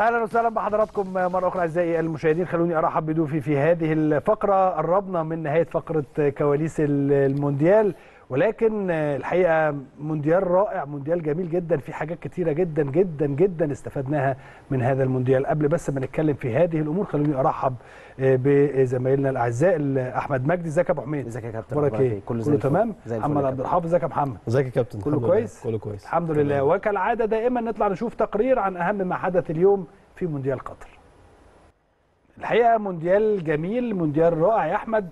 أهلا وسهلا بحضراتكم مرة أخرى أعزائي المشاهدين. خلوني أرحب بضيوفي في هذه الفقرة قربنا من نهاية فقرة كواليس المونديال. ولكن الحقيقة مونديال رائع مونديال جميل جدا في حاجات كتيرة جدا جدا جدا استفدناها من هذا المونديال. قبل بس ما نتكلم في هذه الأمور خلوني أرحب بزمايلنا الأعزاء أحمد مجدي. إزيك يا أبو حميد؟ إزيك يا كابتن؟ أخبارك إيه؟ كله, كله تمام؟ محمد عبد كابتن. الحافظ إزيك يا محمد إزيك يا كابتن؟ كله. كويس؟ كله كويس. الحمد لله. وكالعادة دائما نطلع نشوف تقرير عن أهم ما حدث اليوم في مونديال قطر. الحقيقة مونديال جميل مونديال رائع يا أحمد. آه،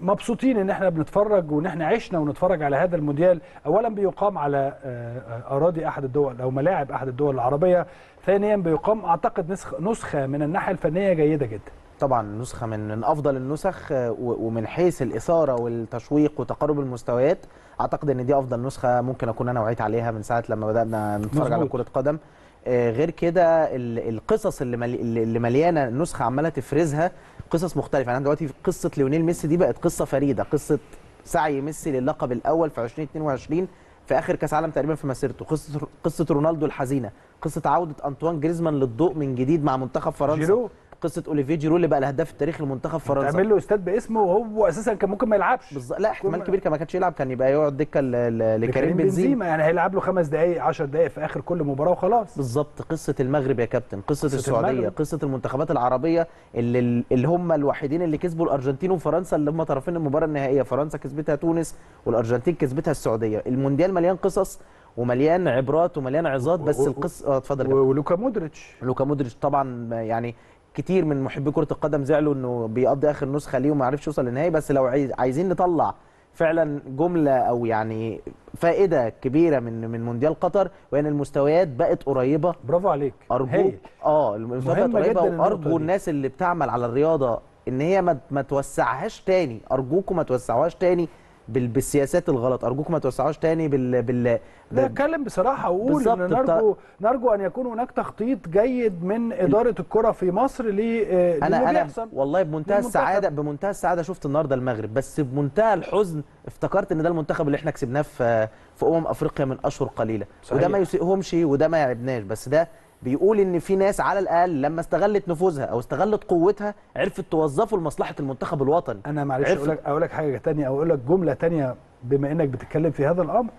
مبسوطين إن إحنا بنتفرج وإن إحنا عشنا ونتفرج على هذا المونديال. اولا بيقام على آه، آه، أراضي أحد الدول أو ملاعب أحد الدول العربية. ثانيا بيقام أعتقد نسخ نسخة من الناحية الفنية جيدة جدا. طبعا نسخة من من أفضل النسخ آه، ومن حيث الإثارة والتشويق وتقارب المستويات. أعتقد إن دي أفضل نسخة ممكن أكون أنا وعيت عليها من ساعة لما بدأنا نتفرج على. كرة قدم. آه، غير كده ال- القصص اللي مليانة النسخه عمالة تفرزها قصص مختلفة. يعني دلوقتي قصة ليونيل ميسي دي بقت قصة فريدة قصة سعي ميسي للقب الأول في 2022 في آخر كأس عالم تقريبا في مسيرته. قصة قصة رونالدو الحزينة قصة عودة أنطوان جريزمان للضوء من جديد مع منتخب فرنسا. جيرو؟ قصة اوليفيه جيرو اللي بقى الهداف التاريخي لمنتخب فرنسا. تعمل له استاد باسمه وهو أساسا كان ممكن ما يلعبش. بالظبط لا احتمال كبير كان ما كانش يلعب كان يبقى يقعد دكة لكريم بنزيما. يعني هيلعب له خمس دقائق 10 دقائق في آخر كل مباراة وخلاص. بالظبط. قصة المغرب يا كابتن قصة, قصة السعودية المغرب. قصة المنتخبات العربية اللي اللي هم الوحيدين اللي كسبوا الأرجنتين وفرنسا اللي هم طرفين المباراة النهائية. فرنسا كسبتها تونس والأرجنتين كسبتها السعودية. المونديال مليان قصص ومليان عبرات ومليان عظات بس القصة آه اتفضل. ولوكا مودريتش. لوكا مودريتش طبعا يعني كتير من محبي كرة القدم زعلوا إنه بيقضي آخر نسخة ليه وما عرفش يوصل للنهائي بس لو عايز عايزين نطلع فعلا جملة أو يعني فائدة كبيرة من من مونديال قطر وإن المستويات بقت قريبة برافو عليك ارجو. آه المستويات بقت قريبة وأرجو. الناس اللي بتعمل على الرياضة إن هي ما توسعهاش تاني أرجوكم ما توسعوهاش تاني بالسياسات الغلط ارجوكم ما توسعوهاش تاني بال بال لا اتكلم بصراحة بالظبط إن نرجو نرجو أن يكون هناك تخطيط جيد من إدارة الكرة في مصر ل أنا أنا والله بمنتهى. السعاده بمنتهى السعادة شفت النهارده المغرب بس بمنتهى الحزن افتكرت إن ده المنتخب اللي إحنا كسبناه في في أمم أفريقيا من أشهر قليلة صحيح. وده ما يسيئهمش وده ما يعبناش بس ده بيقول إن في ناس على الأقل لما استغلت نفوذها أو استغلت قوتها عرفت توظفه لمصلحة المنتخب الوطني. أنا معلش. أقول لك أقول لك حاجة تانية أو أقول لك جملة تانية بما إنك بتتكلم في هذا الأمر.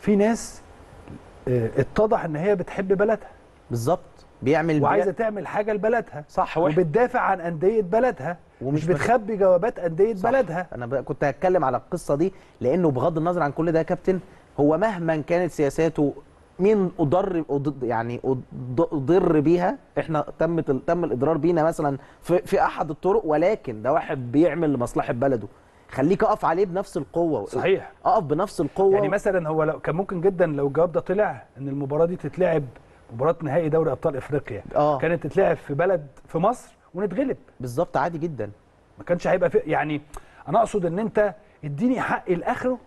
في ناس آه، اتضح إن هي بتحب بلدها. بالظبط. بيعمل وعايزة بيع- تعمل حاجة لبلدها. صح واحد. وبتدافع عن أندية بلدها. ومش ومش بت- بتخبي جوابات أندية صح. بلدها. أنا كنت هتكلم على القصة دي لأنه بغض النظر عن كل ده يا كابتن هو مهما كانت سياساته مين أضر يعني أضر بيها؟ إحنا تم تم الإضرار بينا مثلا في, في أحد الطرق ولكن ده واحد بيعمل لمصلحة بلده. خليك أقف عليه بنفس القوة. صحيح. أقف بنفس القوة. يعني مثلا هو لو كان ممكن جدا لو الجواب ده طلع إن المباراة دي تتلعب مباراة نهائي دوري أبطال إفريقيا. آه. كانت تتلعب في بلد في مصر ونتغلب. بالظبط عادي جدا. ما كانش هيبقى في يعني أنا أقصد إن أنت اديني حقي لآخره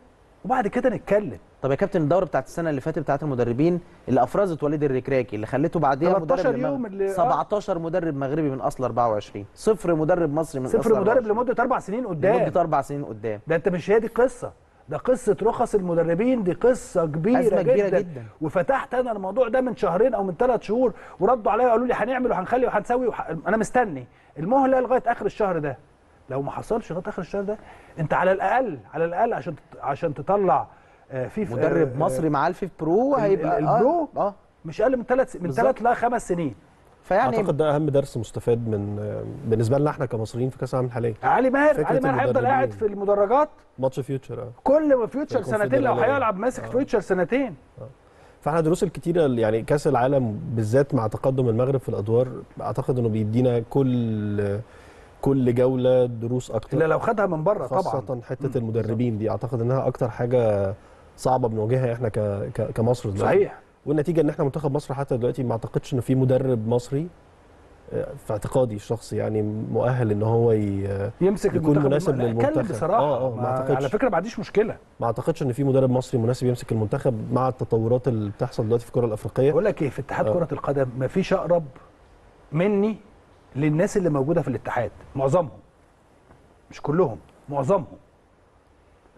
وبعد كده نتكلم طب يا كابتن الدوره بتاعت السنة اللي فاتت بتاعت المدربين اللي أفرزت وليد الركراكي اللي خلته بعديها 13 مدرب يوم اللي- آه. 17 مدرب مغربي من أصل 24 صفر مدرب مصري من صفر أصل مدرب 24. لمدة أربع سنين قدام لمدة أربع سنين قدام ده أنت مش هي دي قصة ده قصة رخص المدربين دي قصة كبيرة, أزمة كبيرة جدا. جدا. وفتحت أنا الموضوع ده من شهرين أو من ثلاث شهور وردوا عليا وقالوا لي هنعمل وهنخلي وهنسوي وح... أنا مستني المهلة لغاية آخر الشهر ده لو ما حصلش لغايه آخر الشهر ده انت على الأقل على الأقل عشان عشان تطلع آه، في مدرب آه، مصري معاه ال FIFPro هيبقى ال- ال Pro؟ آه, آه. مش أقل من ثلاث من. ثلاث لخمس سنين فيعني أعتقد ده أهم درس مستفاد من بالنسبة لنا إحنا كمصريين في كأس العالم الحاليه علي ماهر علي ماهر هيفضل. قاعد في المدرجات ماتش فيوتشر آه كل ما فيوتشر سنتين لو. هيلعب ماسك آه. فيوتشر سنتين فإحنا الدروس الكتيرة اللي- يعني كأس العالم بالذات مع تقدم المغرب في الأدوار أعتقد إنه بيدينا كل كل جولة دروس أكتر. إلا لو خدها من بره طبعا. خاصة حتة المدربين دي. أعتقد إنها أكتر حاجة صعبة بنواجهها إحنا ك... ك... كمصر دلوقتي. صحيح. والنتيجة إن إحنا منتخب مصر حتى دلوقتي ما أعتقدش ان في مدرب مصري آه، في اعتقادي الشخصي يعني مؤهل إن هو ي... يمسك يكون مناسب للمنتخب. بصراحة. آه، آه، ما ما أعتقدش. على فكرة ما عنديش مشكلة. ما أعتقدش إن في مدرب مصري مناسب يمسك المنتخب مع التطورات اللي بتحصل دلوقتي في الكرة الأفريقية. بقول لك إيه في اتحاد آه. كرة القدم ما فيش أقرب مني للناس اللي موجودة في الاتحاد معظمهم. مش كلهم معظمهم.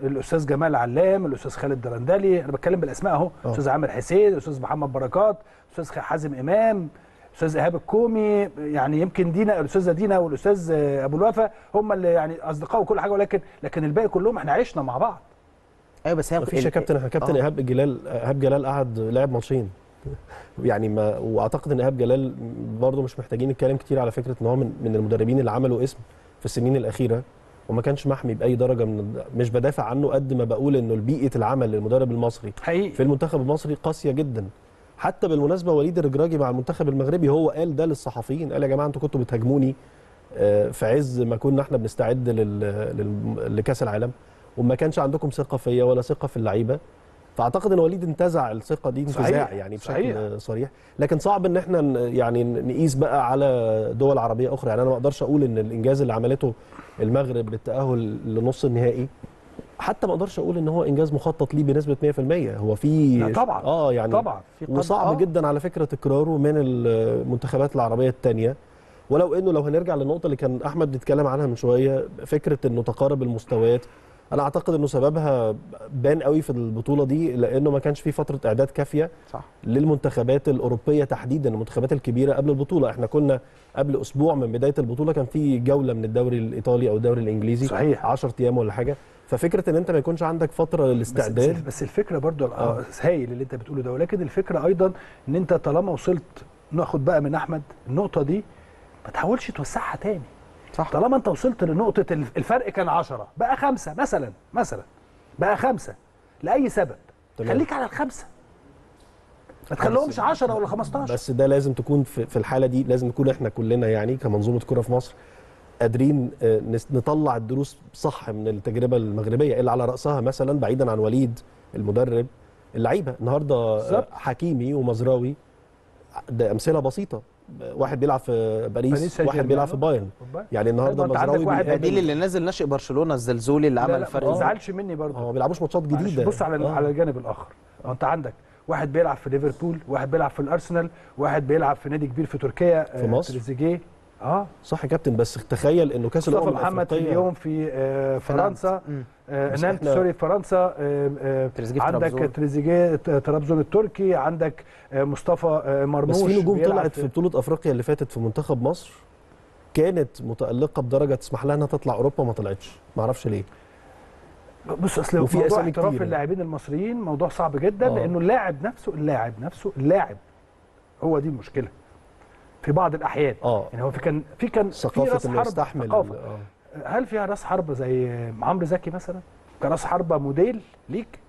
الأستاذ جمال علام الأستاذ خالد درندلي أنا بتكلم بالأسماء أهو. الاستاذ عامر حسين الاستاذ محمد بركات الاستاذ حازم إمام الاستاذ إيهاب الكومي يعني يمكن دينا الاستاذه دينا والأستاذ أبو الوفا هم اللي يعني أصدقاء وكل حاجة ولكن لكن الباقي كلهم إحنا عشنا مع بعض. أيوه بس هي مفيش يا كابتن إحنا كابتن آه. إيهاب جلال إيهاب جلال قعد لعب ماتشين. يعني ما وأعتقد إن إيهاب جلال برضه مش محتاجين نتكلم كتير على فكرة إن هو من من المدربين اللي عملوا اسم في السنين الأخيرة وما كانش محمي بأي درجة من مش بدافع عنه قد ما بقول إنه بيئة العمل للمدرب المصري حقيقي في المنتخب المصري قاسية جدا حتى بالمناسبة وليد الرجراجي مع المنتخب المغربي هو قال ده للصحفيين قال يا جماعة أنتوا كنتوا بتهاجموني آه، في عز ما كنا إحنا بنستعد. لكأس العالم وما كانش عندكم ثقة فيا ولا ثقة في اللعيبة فأعتقد إن وليد انتزع الثقة دي انتزاع صحيح، يعني بشكل صحيح. صريح لكن صعب إن إحنا يعني نقيس بقى على دول عربية أخرى يعني أنا ما أقدرش أقول إن الإنجاز اللي عملته المغرب بالتأهل لنص النهائي حتى ما أقدرش أقول إن هو إنجاز مخطط ليه بنسبة 100% هو في طبعا آه يعني طبعا وصعب آه. جدا على فكرة تكراره من المنتخبات العربية الثانية ولو إنه لو هنرجع للنقطة اللي كان أحمد بيتكلم عنها من شوية فكرة إنه تقارب المستويات أنا اعتقد انه سببها بان قوي في البطوله دي لأنه ما كانش في فتره اعداد كافيه صح للمنتخبات الاوروبيه تحديدا المنتخبات الكبيره قبل البطوله إحنا كنا قبل أسبوع من بدايه البطوله كان في جوله من الدوري الايطالي أو الدوري الانجليزي صحيح. 10 أيام ولا حاجة ففكره ان انت ما يكونش عندك فتره للاستعداد بس, بس الفكرة برضو آه. هايل اللي انت بتقوله ده ولكن الفكرة أيضا ان انت طالما وصلت ناخد بقى من احمد النقطه دي ما تحاولش توسعها تاني صح. طالما انت وصلت لنقطة الف- الفرق كان 10 بقى خمسة مثلا مثلا. بقى خمسة لأي سبب. تمام. خليك على الخمسة. ما تخليهمش 10 ولا 15 بس ده لازم تكون في الحالة دي لازم نكون إحنا كلنا يعني كمنظومة كره في مصر قادرين آه، نطلع الدروس صح من التجربة المغربية اللي على رأسها مثلا بعيدا عن وليد المدرب اللعيبة. النهارده حكيمي ومزراوي ده أمثلة بسيطة. واحد بيلعب في باريس واحد. بيلعب في بايرن يعني النهارده أيوة، مزراوي بديل اللي نازل ناشئ برشلونة الزلزولي اللي عمل الفرق ما. تزعلش مني برضه هو ما بيلعبوش ماتشات جديدة بص على آه. على الجانب الآخر أه، أنت عندك واحد بيلعب في ليفربول واحد بيلعب في الأرسنال واحد بيلعب في نادي كبير في تركيا في آه، مصر؟ تريزيجيه آه صح يا كابتن بس تخيل إنه كأس الأمم محمد في الأفريقية اليوم في آه، فرنسا. آه، بس نانت سوري فرنسا آه، آه، تريزيجيه في عندك. تريزيجيه ت- طرابزون التركي عندك آه، مصطفى آه، مرموش بس في نجوم طلعت في بطولة أفريقيا اللي فاتت في منتخب مصر كانت متألقة بدرجة تسمح لها إنها تطلع أوروبا ما طلعتش ما أعرفش ليه بص أصل وفي موضوع كتيرة. اللاعبين المصريين موضوع صعب جدا آه. لأنه اللاعب نفسه اللاعب نفسه اللاعب هو دي المشكلة في بعض الأحيان آه يعني هو في كان في كان في ثقافة راس انه حرب يستحمل ثقافة ال- آه. هل فيها راس حربة زي عمرو زكي مثلا؟ كراس حربة موديل ليك؟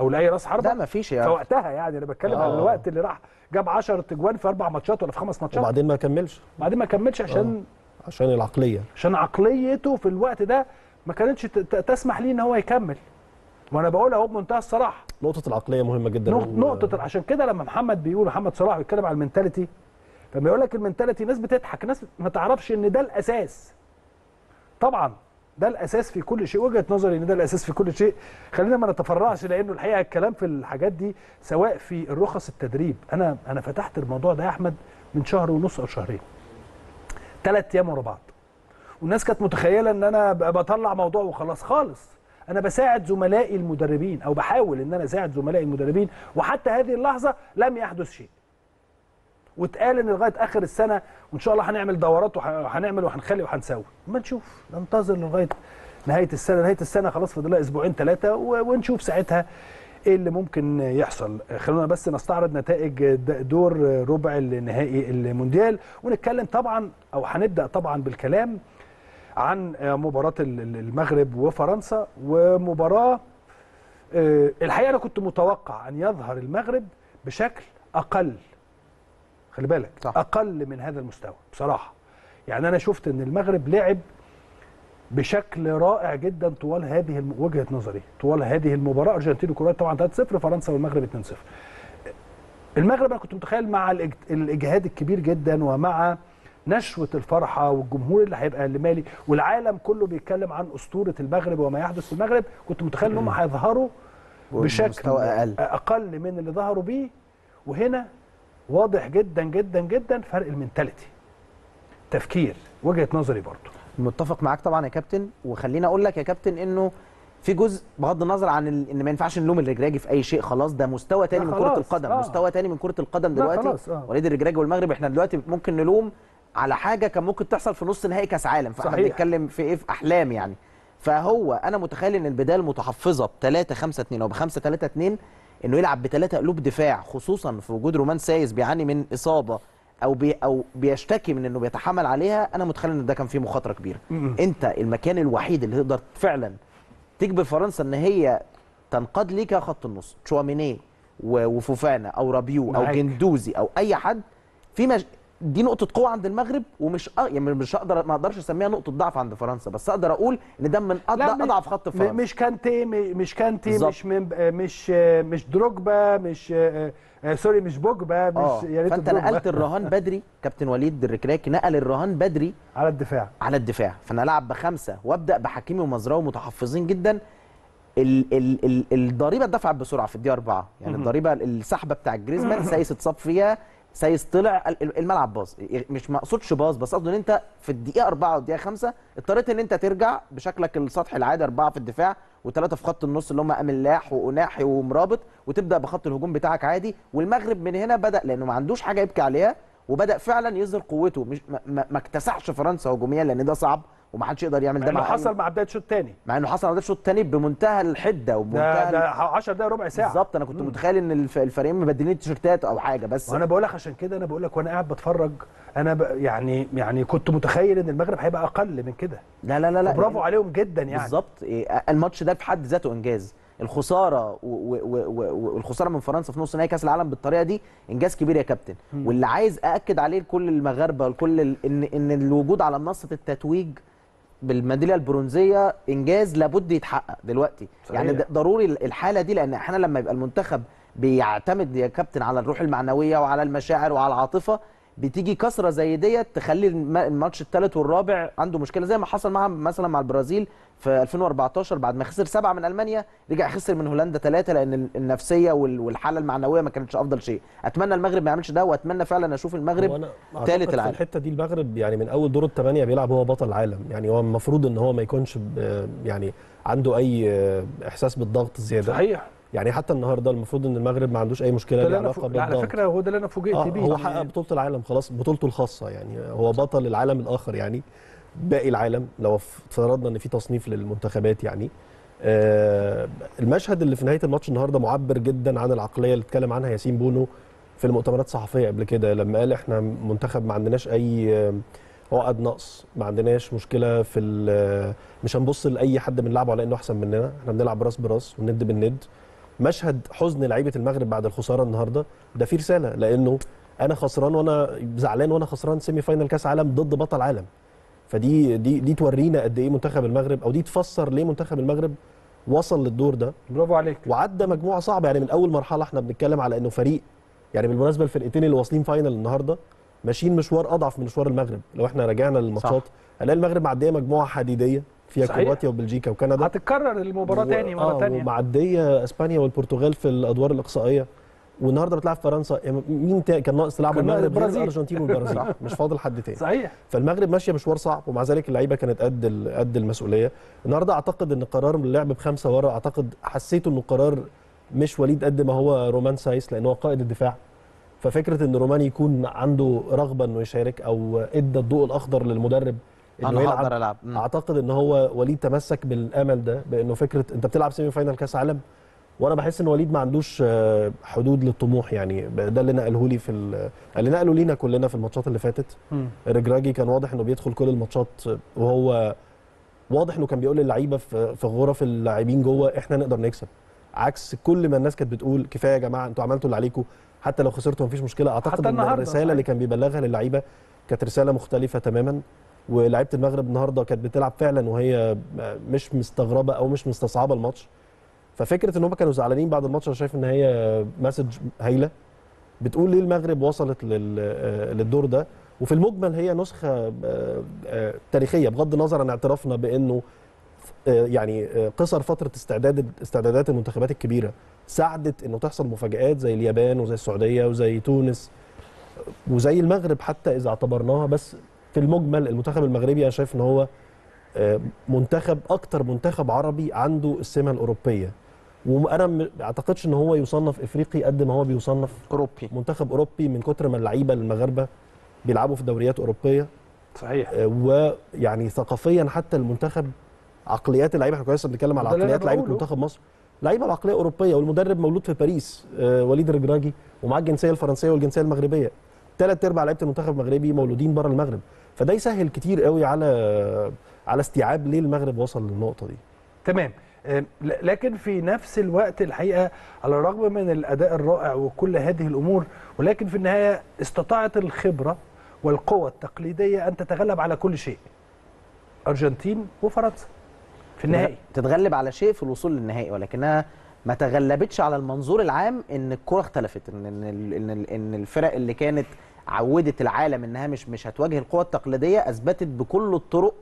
أو لأي راس حربة؟ لا مفيش في يعني. وقتها يعني أنا بتكلم على آه. الوقت اللي راح جاب 10 تجوان في أربع ماتشات ولا في خمس ماتشات. وبعدين ما كملش. بعدين ما كملش عشان عشان العقلية. عشان عقليته في الوقت ده ما كانتش تسمح ليه إن هو يكمل. وأنا بقول أهو بمنتهى الصراحة. نقطة العقلية مهمة جدا. نقطة عشان كده لما محمد بيقول محمد صلاح بيتكلم على المنتاليتي لما يقول لك المنتاليتي ناس بتضحك ناس ما تعرفش إن ده الأساس. طبعا ده الأساس في كل شيء. وجهة نظري إن ده الأساس في كل شيء. خلينا ما نتفرعش لأنه الحقيقة الكلام في الحاجات دي سواء في الرخص التدريب. أنا أنا فتحت الموضوع ده يا أحمد من شهر ونص أو شهرين. ثلاث أيام ورا بعض. والناس كانت متخيلة إن أنا بطلع موضوع وخلاص خالص. أنا بساعد زملائي المدربين أو بحاول إن أنا أساعد زملائي المدربين. وحتى هذه اللحظة لم يحدث شيء. واتقال إن لغاية آخر السنة وإن شاء الله هنعمل دورات وهنعمل وهنخلي وهنسوي اما نشوف. ننتظر لغاية نهاية السنة. نهاية السنة خلاص فاضل لها أسبوعين ثلاثة ونشوف ساعتها إيه اللي ممكن يحصل. خلونا بس نستعرض نتائج دور ربع النهائي المونديال. ونتكلم طبعا أو هنبدأ طبعا بالكلام عن مباراة ال- ال- المغرب وفرنسا. ومباراة آه، الحقيقة أنا كنت متوقع أن يظهر المغرب بشكل أقل خلي بالك صح. أقل من هذا المستوى بصراحة. يعني أنا شفت إن المغرب لعب بشكل رائع جدا طوال هذه الم... وجهة نظري طوال هذه المباراة. أرجنتين وكرواتيا طبعا 3-0 فرنسا والمغرب 2-0 المغرب أنا كنت متخيل مع الإج... الإجهاد الكبير جدا ومع نشوة الفرحة والجمهور اللي هيبقى اللي مالي والعالم كله بيتكلم عن أسطورة المغرب وما يحدث في المغرب. كنت متخيل إن هم هيظهروا بشكل أقل. أقل من اللي ظهروا بيه. وهنا واضح جدا جدا جدا فرق المنتاليتي. تفكير وجهة نظري برضو. متفق معاك طبعا يا كابتن. وخليني أقول لك يا كابتن إنه في جزء بغض النظر عن ال... إن ما ينفعش نلوم الرجراجي في أي شيء خلاص ده مستوى تاني من كرة القدم. آه. مستوى تاني من كرة القدم دلوقتي. آه. وليد الرجراجي والمغرب إحنا دلوقتي ممكن نلوم على حاجة كان ممكن تحصل في نص نهائي كأس عالم. فإحنا. بنتكلم في إيه؟ في أحلام يعني. فهو أنا متخيل إن البدايه المتحفظه ب 3 5 2 أو ب 5 3 2 إنه يلعب بثلاثه قلوب دفاع خصوصا في وجود رومان سايس بيعاني من إصابة أو بي أو بيشتكي من إنه بيتحمل عليها أنا متخيل إن ده كان فيه مخاطرة كبيرة. أنت المكان الوحيد اللي تقدر فعلا تجبر فرنسا إن هي تنقاد ليك خط النص تشواميني و- وفوفانا أو رابيو أو. جندوزي أو أي حد في مج... دي نقطة قوة عند المغرب ومش أ... يعني مش هقدر ما أقدرش أسميها نقطة ضعف عند فرنسا بس أقدر أقول إن ده من أضعف خط فرنسا مش كانتي مش كانتي بالظبط. مش من مش مش دروجبا مش آه، آه، سوري مش بوجبا مش آه يا ريت فأنت. نقلت الرهان بدري كابتن وليد الركراكي نقل الرهان بدري على الدفاع على الدفاع فأنا ألعب بخمسة وأبدأ بحكيمي ومزراوي متحفظين جدا ال ال ال الضريبة اتدفعت بسرعة في الدقيقة أربعة يعني مهم. الضريبة السحبة بتاع جريزمان سايس اتصاب فيها سايس طلع ال- ال- الملعب باظ. مش ما اقصدش باظ بس اقصد إن أنت في الدقيقة أربعة والدقيقه خمسة اضطريت إن أنت ترجع بشكلك السطحي العادي أربعة في الدفاع وثلاثه في خط النص اللي هم أملاح وأوناحي ومرابط وتبدأ بخط الهجوم بتاعك عادي. والمغرب من هنا بدأ لأنه ما عندوش حاجة يبكي عليها وبدأ فعلا يظهر قوته. مش ما اكتسحش فرنسا هجوميا لأن ده صعب. وما حدش يقدر يعمل مع ده إنه مع حصل مع بداية الشوط الثاني مع إنه حصل على ده الشوط الثاني بمنتهى الحدة ده وبمنتهى ده 10 دقايق ربع ساعة. بالظبط أنا كنت متخيل إن الف- الفريقين مبدلين التيشيرتات أو حاجة بس وأنا بقول لك عشان كده أنا بقول لك وأنا قاعد بتفرج أنا ب... يعني يعني كنت متخيل إن المغرب هيبقى أقل من كده. لا لا لا لا. برافو عليهم جدا يعني. بالظبط. إيه، الماتش ده في حد ذاته إنجاز. الخسارة والخسارة من فرنسا في نص نهائي كأس العالم بالطريقة دي إنجاز كبير يا كابتن. واللي عايز أأكد عليه لكل المغاربة ولكل ان إن الوجود على منصة التتويج بالميدالية البرونزية إنجاز لابد يتحقق دلوقتي صحيح. يعني ضروري الحالة دي لأن أحيانا لما يبقى المنتخب بيعتمد يا كابتن على الروح المعنوية وعلى المشاعر وعلى العاطفة بتيجي كسرة زي ديت تخلي الم- الماتش الثالث والرابع عنده مشكلة زي ما حصل مع مثلا مع البرازيل في 2014 بعد ما خسر سبعة من ألمانيا رجع خسر من هولندا ثلاثة لأن ال- النفسية وال- والحالة المعنوية ما كانتش أفضل شيء. أتمنى المغرب ما يعملش ده وأتمنى فعلا أشوف المغرب ثالث في العالم. الحتة دي المغرب يعني من أول دور الثمانيه بيلعب هو بطل العالم. يعني هو المفروض إن هو ما يكونش يعني عنده أي إحساس بالضغط زياده صحيح. يعني حتى النهارده المفروض إن المغرب ما عندوش أي مشكلة ليها علاقة فوق... على بالضغط. فكره هو ده اللي أنا فوجئت آه بيه. هو يعني حقق بطولة العالم خلاص بطولته الخاصة يعني. هو بطل العالم الآخر يعني باقي العالم لو افترضنا إن في تصنيف للمنتخبات يعني. آه المشهد اللي في نهاية الماتش النهارده معبر جدا عن العقلية اللي اتكلم عنها ياسين بونو في المؤتمرات الصحفية قبل كده لما قال إحنا منتخب ما عندناش أي آه، عقد نقص ما عندناش مشكلة في ال- مش هنبص لأي حد بنلعبه على إنه أحسن مننا إحنا بنلعب راس براس والند بالند. مشهد حزن لعيبة المغرب بعد الخسارة النهارده ده فيه رسالة لأنه أنا خسران وأنا زعلان وأنا خسران semi-final كأس عالم ضد بطل عالم. فدي دي دي تورينا قد إيه منتخب المغرب أو دي تفسر ليه منتخب المغرب وصل للدور ده. برافو عليك. وعدى مجموعة صعبة يعني من أول مرحلة إحنا بنتكلم على إنه فريق يعني بالمناسبة الفرقتين اللي واصلين final النهارده ماشيين مشوار أضعف من مشوار المغرب. لو إحنا رجعنا للماتشات هنلاقي المغرب معدية مجموعة حديدية. فيها. كرواتيا وبلجيكا وكندا. هتتكرر المباراة و- تاني مرة آه تانية. ومعدية إسبانيا والبرتغال في الأدوار الإقصائية. والنهاردة بتلعب فرنسا. يعني مين تا- كان ناقص تلعب المغرب. الأرجنتين والبرازيل. مش فاضل حد تاني. صحيح. فالمغرب ماشية مشوار صعب ومع ذلك اللعيبة كانت قد ال- قد المسؤولية. النهارده أعتقد إن قرار اللعب بخمسة ورا أعتقد حسيته إنه قرار مش وليد قد ما هو رومان سايس لأن هو قائد الدفاع. ففكرة إن رومان يكون عنده رغبة إنه يشارك أو إدى الضوء الأخضر للمدرب إنه يلعب. هقدر ألعب. مم. أعتقد إن هو وليد تمسك بالأمل ده بإنه فكرة أنت بتلعب semi-final كأس عالم وأنا بحس إن وليد ما عندوش آه، حدود للطموح يعني. ده اللي نقله لي في ال- اللي نقله لينا كلنا في الماتشات اللي فاتت. رجراجي كان واضح إنه بيدخل كل الماتشات وهو واضح إنه كان بيقول للعيبة في غرف اللاعبين جوه إحنا نقدر نكسب. عكس كل ما الناس كانت بتقول كفاية يا جماعة أنتوا عملتوا اللي عليكم حتى لو خسرتوا مفيش مشكلة. أعتقد إن الرسالة صحيح. اللي كان بيبلغها للعيبة كانت رسالة مختلفة تماما. ولاعيبه المغرب النهارده كانت بتلعب فعلا وهي مش مستغربة أو مش مستصعبة الماتش. ففكرة إن هم كانوا زعلانين بعد الماتش أنا شايف إن هي مسج هايلة. بتقول ليه المغرب وصلت لل- للدور ده؟ وفي المجمل هي نسخة آه، آه، تاريخية بغض النظر عن اعترافنا بإنه آه، يعني قصر فترة استعداد استعدادات المنتخبات الكبيرة. ساعدت إنه تحصل مفاجآت زي اليابان وزي السعودية وزي تونس. وزي المغرب حتى إذا اعتبرناها بس في المجمل المنتخب المغربي أنا شايف إن هو آه، منتخب أكتر منتخب عربي عنده السمة الأوروبية. وأنا ما أعتقدش إن هو يصنف إفريقي قد ما هو بيصنف أوروبي. منتخب أوروبي من كتر ما اللعيبة المغاربة بيلعبوا في دوريات أوروبية. صحيح. آه، ويعني ثقافيا حتى المنتخب عقليات اللعيبة إحنا كنا لسه بنتكلم على عقليات لعيبة. منتخب مصر. لعيبة بعقليه اوروبيه والمدرب مولود في باريس آه، وليد الرجراجي ومعاه الجنسية الفرنسية والجنسية المغربية. ثلاث أرباع لعيبة المنتخب المغربي مولودين بره المغرب. فده يسهل كتير قوي على على استيعاب ليه المغرب وصل للنقطة دي. تمام. ل- لكن في نفس الوقت الحقيقة على الرغم من الأداء الرائع وكل هذه الأمور ولكن في النهاية استطاعت الخبرة والقوة التقليدية أن تتغلب على كل شيء. أرجنتين وفرنسا. في النهائي تتغلب على شيء في الوصول للنهائي ولكنها ما تغلبتش على المنظور العام إن الكرة اختلفت إن إن ال- إن, ال- إن الفرق اللي كانت عودت العالم إنها مش مش هتواجه القوى التقليدية أثبتت بكل الطرق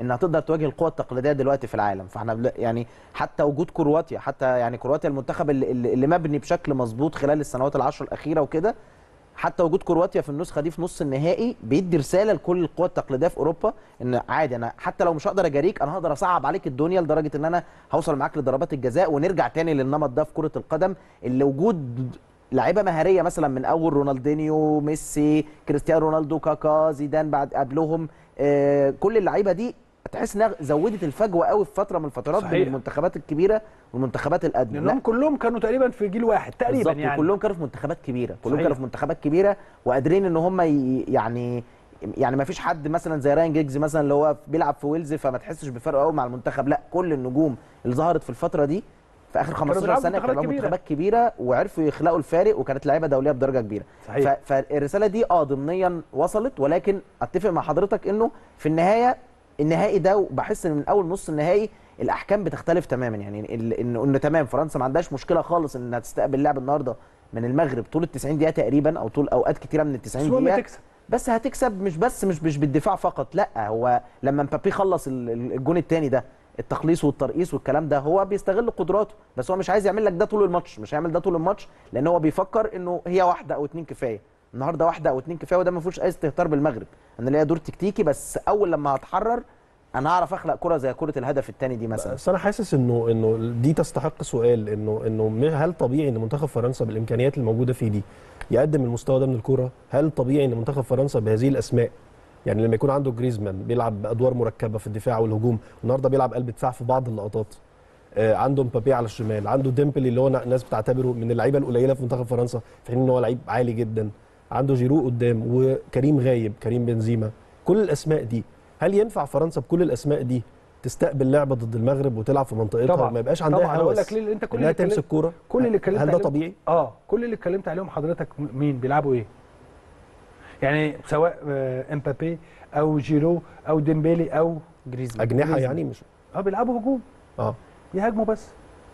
إنها تقدر تواجه القوى التقليدية دلوقتي في العالم. فإحنا يعني حتى وجود كرواتيا حتى يعني كرواتيا المنتخب اللي اللي مبني بشكل مظبوط خلال السنوات العشر الأخيرة وكده حتى وجود كرواتيا في النسخة دي في نص النهائي بيدي رسالة لكل القوى التقليدية في أوروبا إن عادي أنا حتى لو مش هقدر أجاريك أنا هقدر أصعب عليك الدنيا لدرجة إن أنا هوصل معاك لضربات الجزاء ونرجع تاني للنمط ده في كرة القدم. اللي وجود لعيبة مهارية مثلا من أول رونالدينيو ميسي كريستيانو رونالدو كاكا زيدان بعد قبلهم. آه كل اللعيبة دي تحس إنها زودت الفجوة قوي في فترة من الفترات بين صحيح. المنتخبات الكبيرة والمنتخبات الادنى لأنهم كلهم كانوا تقريبا في جيل واحد تقريبا يعني. وكلهم كانوا في منتخبات كبيرة. كلهم صحيح. كانوا في منتخبات كبيرة وقادرين إن هم يعني يعني ما فيش حد مثلا زي راين جيجز مثلا اللي هو بيلعب في ويلز فما تحسش بفرق قوي مع المنتخب. لا كل النجوم اللي ظهرت في الفترة دي في آخر 15 بيلعبوا سنة كانوا منتخبات بيلعبوا كبيرة. منتخبات كبيرة وعرفوا يخلقوا الفارق وكانت لعيبة دولية بدرجة كبيرة صحيح. فالرسالة دي آه ضمنيا وصلت ولكن أتفق مع حضرتك إنه في النهاية النهائي ده بحس إن من أول نص النهائي الأحكام بتختلف تماما يعني إنه إنه تمام فرنسا ما عندهاش مشكلة خالص إنها تستقبل لعب النهارده من المغرب طول ال 90 دقيقة تقريبا أو طول أوقات كتيرة من ال بس 90 المهم دقيقة تكسب بس هتكسب مش بس مش مش بالدفاع فقط لأ هو لما مبابي خلص ال- ال- الجون الثاني ده التخليص والترقيص والكلام ده هو بيستغل قدراته بس هو مش عايز يعمل لك ده طول الماتش مش هيعمل ده طول الماتش لأن هو بيفكر إنه هي واحدة أو اتنين كفاية. النهارده واحدة أو اتنين كفاية وده ما فيهوش أي استهتار بالمغرب. أنا ليا دور تكتيكي بس أول لما هتحرر أنا هعرف أخلق كرة زي كرة الهدف الثاني دي مثلا. بس أنا حاسس إنه إنه دي تستحق سؤال إنه إنه هل طبيعي إن منتخب فرنسا بالإمكانيات الموجودة فيه دي يقدم المستوى ده من الكوره؟ هل طبيعي إن منتخب فرنسا بهذه الأسماء يعني لما يكون عنده جريزمان بيلعب بأدوار مركبة في الدفاع والهجوم النهارده بيلعب قلب دفاع في بعض اللقطات. آه، عنده مبابي على الشمال عنده ديمبلي اللي هو الناس بتعتبره من اللعيبة القليلة في منتخب فرنسا في حين إن هو لعيب عالي جدا. عنده جيرو قدام وكريم غايب كريم بنزيما. كل الأسماء دي هل ينفع فرنسا بكل الأسماء دي تستقبل لعبة ضد المغرب وتلعب في منطقتها طبعا وما يبقاش عندها طبعا. هوس؟ لك ليه؟ أنت كل اللي اتكلمت- تمسك كورة. كل اللي اتكلمت هل ده طبيعي؟ آه كل اللي اتكلمت عليهم حضرتك مين؟ بيلعبوا إيه؟ يعني سواء آه، امبابي أو جيرو أو ديمبيلي أو جريزمان. أجنحة جريزمان. يعني مش آه بيلعبوا هجوم. آه. يهاجموا بس.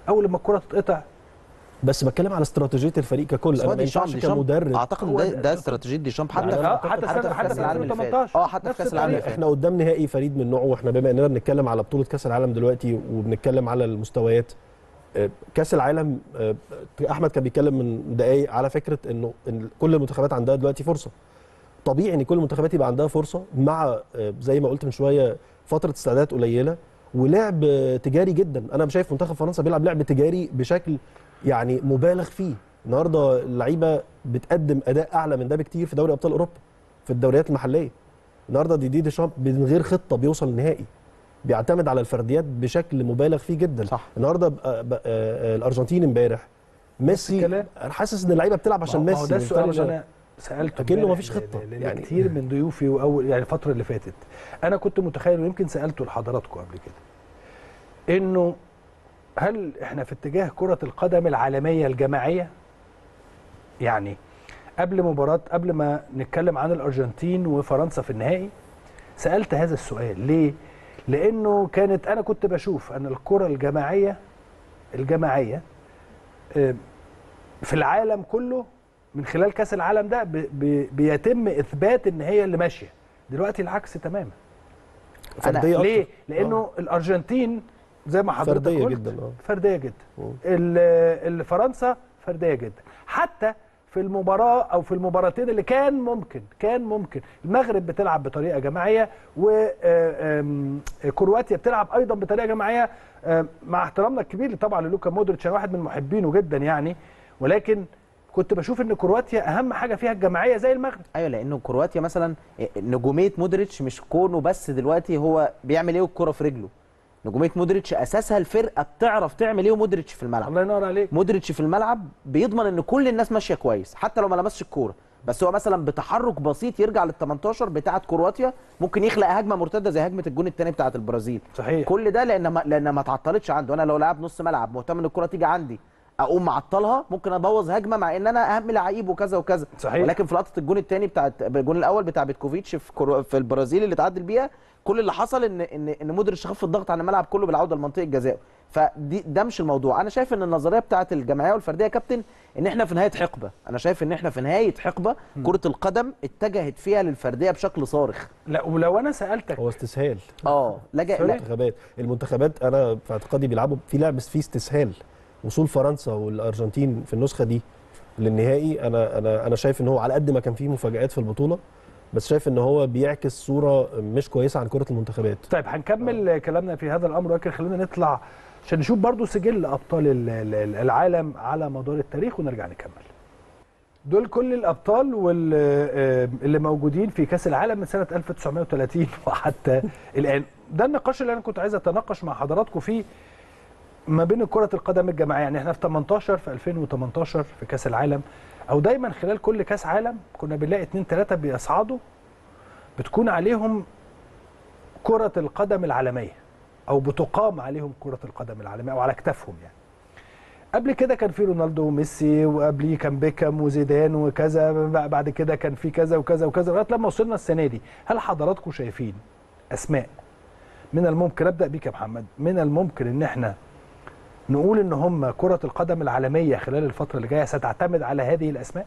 اول لما الكرة تتقطع. بس بتكلم على استراتيجية الفريق ككل. أنا ما ديشامب ينفعش كمدرب. أعتقد ده, ده- استراتيجية ديشامب حتى يعني في حتى حتى سنة- في حتى كأس العالم اللي فات. 2018. آه حتى في كأس العالم إحنا قدام نهائي فريد من نوعه. وإحنا بما إننا بنتكلم على بطولة كأس العالم دلوقتي وبنتكلم على المستويات آه، كأس العالم أحمد كان بيتكلم من دقايق على فكرة إنه إن كل المنتخبات عندها دلوقتي فرصة. طبيعي إن كل المنتخبات يبقى عندها فرصة مع آه، زي ما قلت من شوية فترة استعداد قليلة ولعب آه، تجاري جدا. أنا شايف منتخب فرنسا بيلعب لعب تجاري بشكل يعني مبالغ فيه. النهارده اللعيبة بتقدم أداء أعلى من ده بكتير في دوري أبطال أوروبا في الدوريات المحلية. النهارده دي دي ديشامب من غير خطة بيوصل النهائي بيعتمد على الفرديات بشكل مبالغ فيه جدا. صح. النهارده آه، الأرجنتين امبارح. ميسي. أنا حاسس إن اللعيبة بتلعب عشان ميسي. ده السؤال اللي عشان- أنا سألته امبارح مفيش ل- يعني- كتير من ضيوفي واول يعني الفترة اللي فاتت. أنا كنت متخيل ويمكن سألته لحضراتكم قبل كده. إنه هل إحنا في اتجاه كرة القدم العالمية الجماعية؟ يعني قبل مباراه قبل ما نتكلم عن الأرجنتين وفرنسا في النهائي سألت هذا السؤال. ليه؟ لأنه كانت أنا كنت بشوف أن الكرة الجماعيه الجماعية آه، في العالم كله من خلال كأس العالم ده بيتم إثبات إن هي اللي ماشية. دلوقتي العكس تماما. فردية ليه. لأنه آه. الأرجنتين زي ما حضرتك فردية قلت جدا، آه. فردية جدا. ال- فرنسا فردية جدا. حتى في المباراة أو في المباراتين اللي كان ممكن كان ممكن. المغرب بتلعب بطريقة جماعية وكرواتيا بتلعب أيضا بطريقة جماعية. مع احترامنا الكبير طبعا للوكا مودريتش أنا واحد من محبينه جدا يعني. ولكن كنت بشوف إن كرواتيا أهم حاجة فيها الجماعية زي المغرب. أيوه لأنه كرواتيا مثلا نجومية مودريتش مش كونه بس دلوقتي هو بيعمل إيه والكرة في رجله. نجومية مودريتش أساسها الفرقة بتعرف تعمل إيه ومودريتش في الملعب. الله ينور عليك. مودريتش في الملعب بيضمن إن كل الناس ماشية كويس حتى لو ما لمسش الكورة. بس هو مثلا بتحرك بسيط يرجع لل 18 بتاعة كرواتيا ممكن يخلق هجمة مرتدة زي هجمة الجون الثاني بتاعة البرازيل. صحيح. كل ده لأن ما لأن ما اتعطلتش عنده. أنا لو لاعب نص ملعب مهتم إن الكرة تيجي عندي. اقوم معطلها ممكن ابوظ هجمة مع ان أنا اهم لعيب وكذا وكذا. صحيح. ولكن في لقطة الجون الثاني بتاع الجون الأول بتاع بيتكوفيتش في كرو... في البرازيل اللي اتعادل بيها كل اللي حصل ان ان ان مودريتش خف الضغط عن الملعب كله بالعودة لمنطقة الجزاء فدي ده مش الموضوع. أنا شايف إن النظرية بتاعه الجماعيه والفردية يا كابتن إن إحنا في نهاية حقبة. أنا شايف إن إحنا في نهاية حقبة كرة القدم اتجهت فيها للفردية بشكل صارخ. لا ولو أنا سألتك هو استسهال. آه لجأ المنتخبات المنتخبات أنا في اعتقادي بيلعبوا في لعب فيه استسهال. وصول فرنسا والأرجنتين في النسخة دي للنهائي أنا أنا أنا شايف إن هو على قد ما كان فيه مفاجآت في البطولة بس شايف إن هو بيعكس صورة مش كويسة عن كرة المنتخبات. طيب هنكمل كلامنا في هذا الأمر ولكن خلينا نطلع عشان نشوف برضو سجل أبطال ال- ال- العالم على مدار التاريخ ونرجع نكمل. دول كل الأبطال واللي موجودين في كأس العالم من سنة 1930 وحتى الآن. ده النقاش اللي أنا كنت عايز أتناقش مع حضراتكم فيه. ما بين كرة القدم الجماعية يعني إحنا في 18 في 2018 في كأس العالم أو دايما خلال كل كأس عالم كنا بنلاقي اتنين تلاتة بيصعدوا بتكون عليهم كرة القدم العالمية أو بتقام عليهم كرة القدم العالمية أو على أكتافهم يعني. قبل كده كان في رونالدو وميسي وقبليه كان بيكام وزيدان وكذا بعد كده كان في كذا وكذا وكذا لغاية لما وصلنا السنة دي. هل حضراتكم شايفين أسماء من الممكن أبدأ بيك يا محمد من الممكن إن إحنا نقول إن هم كرة القدم العالمية خلال الفترة اللي جاية ستعتمد على هذه الأسماء؟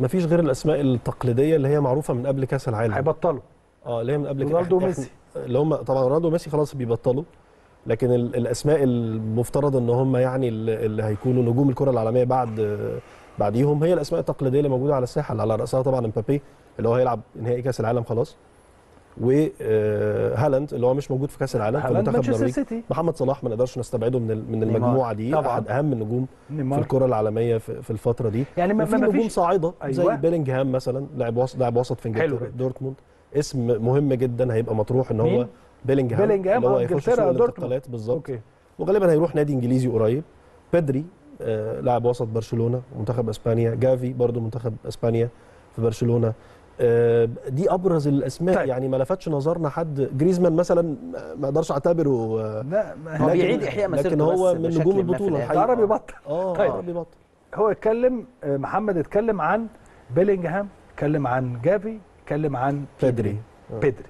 مفيش غير الأسماء التقليدية اللي هي معروفة من قبل كأس العالم. هيبطلوا. آه اللي هي من قبل رونالدو وميسي. اللي هم طبعا رونالدو وميسي خلاص بيبطلوا. لكن ال- الأسماء المفترض إن هم يعني اللي اللي هيكونوا نجوم الكرة العالمية بعد بعديهم هي الأسماء التقليدية اللي موجودة على الساحة اللي على رأسها طبعا امبابي اللي هو هيلعب نهائي كأس العالم خلاص. وهالاند اللي هو مش موجود في كأس العالم في منتخب النرويج محمد صلاح ما نقدرش نستبعده من من. المجموعة دي طبعاً. أحد أهم النجوم في الكرة العالمية في في الفترة دي يعني ما ما نجوم صاعدة زي أيوة. بيلينجهام مثلا لاعب وسط لاعب وسط في إنجلترا. دورتموند اسم مهم جدا هيبقى مطروح إن هو؟ بيلينجهام بيلينجهام، اللي هو آه، هيخش دورتموند. الانتقالات بالظبط وغالبا هيروح نادي إنجليزي قريب بيدري آه لاعب وسط برشلونة منتخب إسبانيا جافي برضو منتخب إسبانيا في برشلونة آه دي أبرز الأسماء. طيب. يعني ما لفتش نظرنا حد. جريزمان مثلا ما أقدرش أعتبره آه لا ما هو بيعيد إحياء مسيرته لكن هو بس من نجوم البطولة الآخر. الحقيقة. العربي بطل. آه طيب. عربي بطل. هو اتكلم آه، محمد اتكلم عن بيلينجهام اتكلم عن جافي اتكلم عن بيدري. بيدري.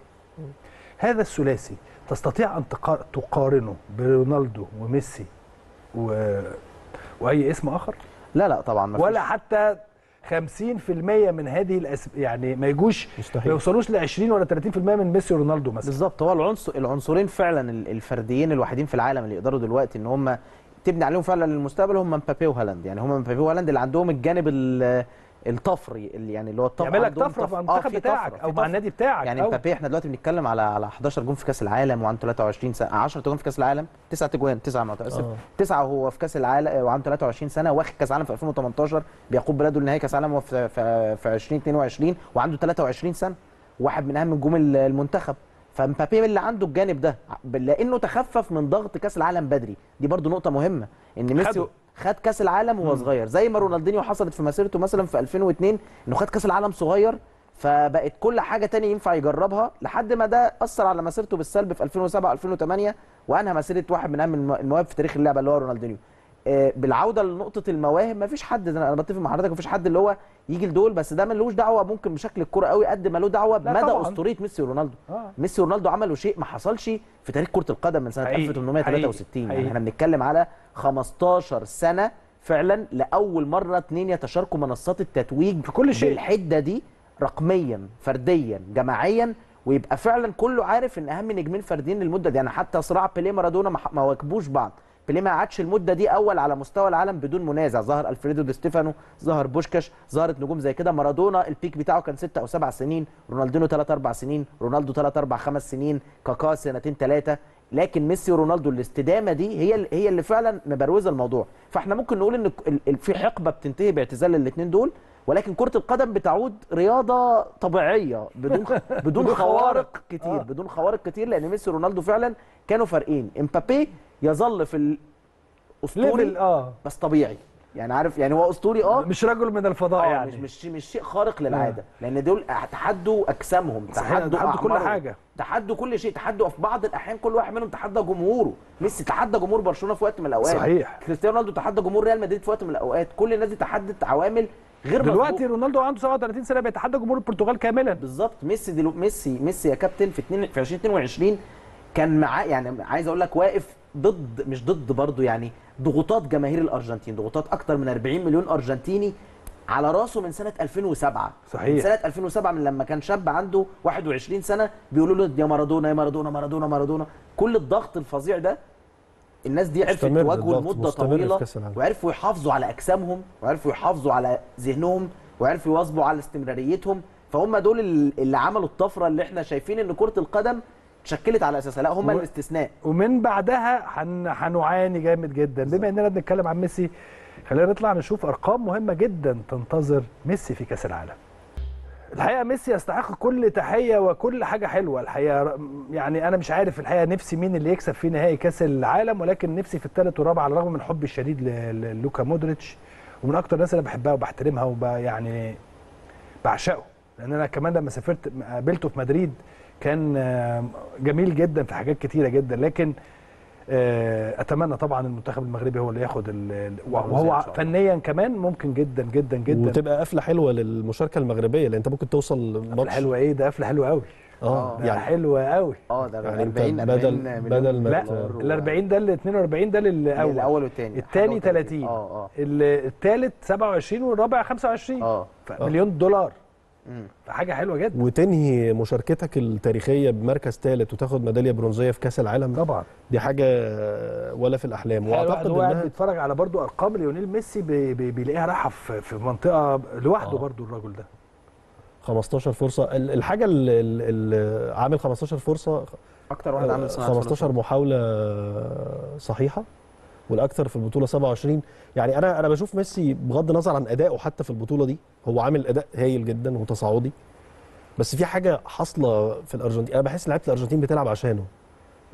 هذا الثلاثي تستطيع أن تقا- تقارنه برونالدو وميسي و... وأي اسم آخر؟ لا لا طبعا ما ولا حتى 50% من هذه الأس... يعني ما يجوش ما مستحيل يوصلوش ل 20 ولا 30% من ميسي ورونالدو مثلا. بالظبط هو العنصر العنصرين فعلا ال- الفرديين الوحيدين في العالم اللي يقدروا دلوقتي إن هم تبني عليهم فعلا للمستقبل هم مبابي وهالاند. يعني هم مبابي وهالاند اللي عندهم الجانب ال- الطفري اللي يعني اللي هو الطفره يعمل لك طفرة طف- في آه، المنتخب في بتاعك أو مع. النادي بتاعك يعني مبابي إحنا دلوقتي بنتكلم على على 11 جون في كأس العالم وعنده 23 سنة 10 جون في كأس العالم 9 جوان 9 أنا متاسف آه. تسعة وهو في كأس العالم وعنده 23 سنة واخد كأس عالم في 2018 بيقود بلاده لنهائي كأس عالم في في, في 2022 وعنده 23 سنة واحد من أهم نجوم ال- المنتخب فمبابي اللي عنده الجانب ده لأنه تخفف من ضغط كأس العالم بدري دي برضو نقطة مهمة إن ميسي. خد كاس العالم وهو صغير. زي ما رونالدينيو حصلت في مسيرته مثلا في 2002 إنه خد كاس العالم صغير فبقت كل حاجة تاني ينفع يجربها لحد ما ده أثر على مسيرته بالسلب في 2007 2008 وأنهى مسيرة واحد من أهم الم- المواهب في تاريخ اللعبة اللي هو رونالدينيو. بالعودة لنقطة المواهب مفيش حد أنا بتفق مع حضرتك مفيش حد اللي هو يجي لدول بس ده ملوش دعوة ممكن بشكل الكوره قوي قد ما له دعوة بمدى. أسطورية ميسي ورونالدو آه. ميسي ورونالدو عملوا شيء ما حصلش في تاريخ كرة القدم من سنة حقيقي، 1863 حقيقي. يعني إحنا بنتكلم على 15 سنة فعلا لأول مرة اتنين يتشاركوا منصات التتويج في كل شيء. بالحدة دي رقميا فرديا جماعيا ويبقى فعلا كله عارف إن أهم نجمين فرديين للمدة دي يعني حتى صراع بيليه مارادونا ما ما واكبوش بعض بيليه ما قعدش المده دي اول على مستوى العالم بدون منازع. ظهر ألفريدو دي ستيفانو ظهر بوشكاش ظهرت نجوم زي كده. مارادونا ال peak بتاعه كان ستة أو سبع سنين. رونالدينو ثلاث أربع سنين. رونالدو ثلاث أربع خمس سنين. كاكا سنتين ثلاثة لكن ميسي ورونالدو الاستدامة دي هي هي اللي فعلا مبروزة الموضوع. فاحنا ممكن نقول إن في حقبة بتنتهي باعتزال الاثنين دول. ولكن كرة القدم بتعود رياضة طبيعية بدون بدون خوارق كتير بدون خوارق كتير لأن ميسي ورونالدو فعلا كانوا فارقين. إمبابي يظل في الاسطوري آه. بس طبيعي. يعني عارف يعني هو أسطوري آه. مش رجل من الفضاء آه، يعني. مش مش مش شيء خارق للعادة. لأن دول تحدوا أجسامهم تحدوا تحدوا كل حاجة. تحدوا كل شيء تحدوا في بعض الأحيان كل واحد منهم تحدى جمهوره. ميسي تحدى جمهور برشلونة في وقت من الأوقات. صحيح. كريستيانو رونالدو تحدى جمهور ريال مدريد في وقت من الأوقات. كل الناس دي تحدت عوامل غير دلوقتي مسبوقة. رونالدو عنده 37 سنة بيتحدى جمهور البرتغال كاملا بالظبط ميسي دلو ميسي ميسي يا كابتن في 2 في 2022 كان معاه يعني عايز أقول لك واقف ضد مش ضد برضه يعني ضغوطات جماهير الأرجنتين ضغوطات أكتر من 40 مليون أرجنتيني على رأسه من سنة 2007 صحيح. من سنة 2007 من لما كان شاب عنده 21 سنة بيقولوا له يا مارادونا يا مارادونا مارادونا مارادونا كل الضغط الفظيع ده الناس دي عرفت تواجهه الضغط، لمدة طويلة. وعرفوا يحافظوا على أجسامهم وعرفوا يحافظوا على ذهنهم وعرفوا يواظبوا على استمراريتهم. فهم دول ال- اللي عملوا الطفرة اللي إحنا شايفين إن كرة القدم اتشكلت على أساسها. لا هم و- الاستثناء. ومن بعدها هن... هنعاني جامد جدا. بما إننا بنتكلم عن ميسي خلينا نطلع نشوف أرقام مهمة جدا تنتظر ميسي في كأس العالم. الحقيقة ميسي يستحق كل تحية وكل حاجة حلوة. الحقيقة يعني أنا مش عارف الحقيقة نفسي مين اللي يكسب في نهائي كأس العالم ولكن نفسي في الثالث والرابع على الرغم من حبي الشديد للوكا مودريتش ومن أكتر الناس اللي بحبها وبحترمها وب يعني بعشقه. لأن أنا كمان لما سافرت قابلته في مدريد كان جميل جدا في حاجات كتيرة جدا. لكن أتمنى طبعا المنتخب المغربي هو اللي ياخد وهو. فنيا كمان ممكن جدا جدا جدا. وتبقى قفلة حلوة للمشاركة المغربية لأن أنت ممكن توصل قفلة ماتش. حلوة إيه؟ ده قفلة حلوة قوي آه يعني حلوة قوي آه ده يعني أنت 40 بدل 40 مليون بدل ما لا ال 40 ده ال 42 ده للأول. الأول والثاني الثاني 30 آه آه. الثالث 27 والرابع 25 آه. مليون دولار. فحاجة حلوة جدا. وتنهي مشاركتك التاريخية بمركز ثالث وتاخد ميدالية برونزية في كأس العالم؟ طبعا. دي حاجة ولا في الأحلام. واعتقد وأعتقد هو قاعد بيتفرج على برضو أرقام ليونيل ميسي بي بي بيلاقيها رايحة في في منطقة لوحده آه. برضو الراجل ده. 15 فرصة. ال- الحاجة اللي عامل 15 فرصة. أكتر واحد عامل صناعة 15 محاولة صحيحة. والأكثر في البطولة 27 يعني أنا أنا بشوف ميسي بغض النظر عن أدائه حتى في البطولة دي هو عامل أداء هايل جدا وتصاعدي. بس في حاجة حاصلة في الأرجنتين أنا بحس لعيبة الأرجنتين بتلعب عشانه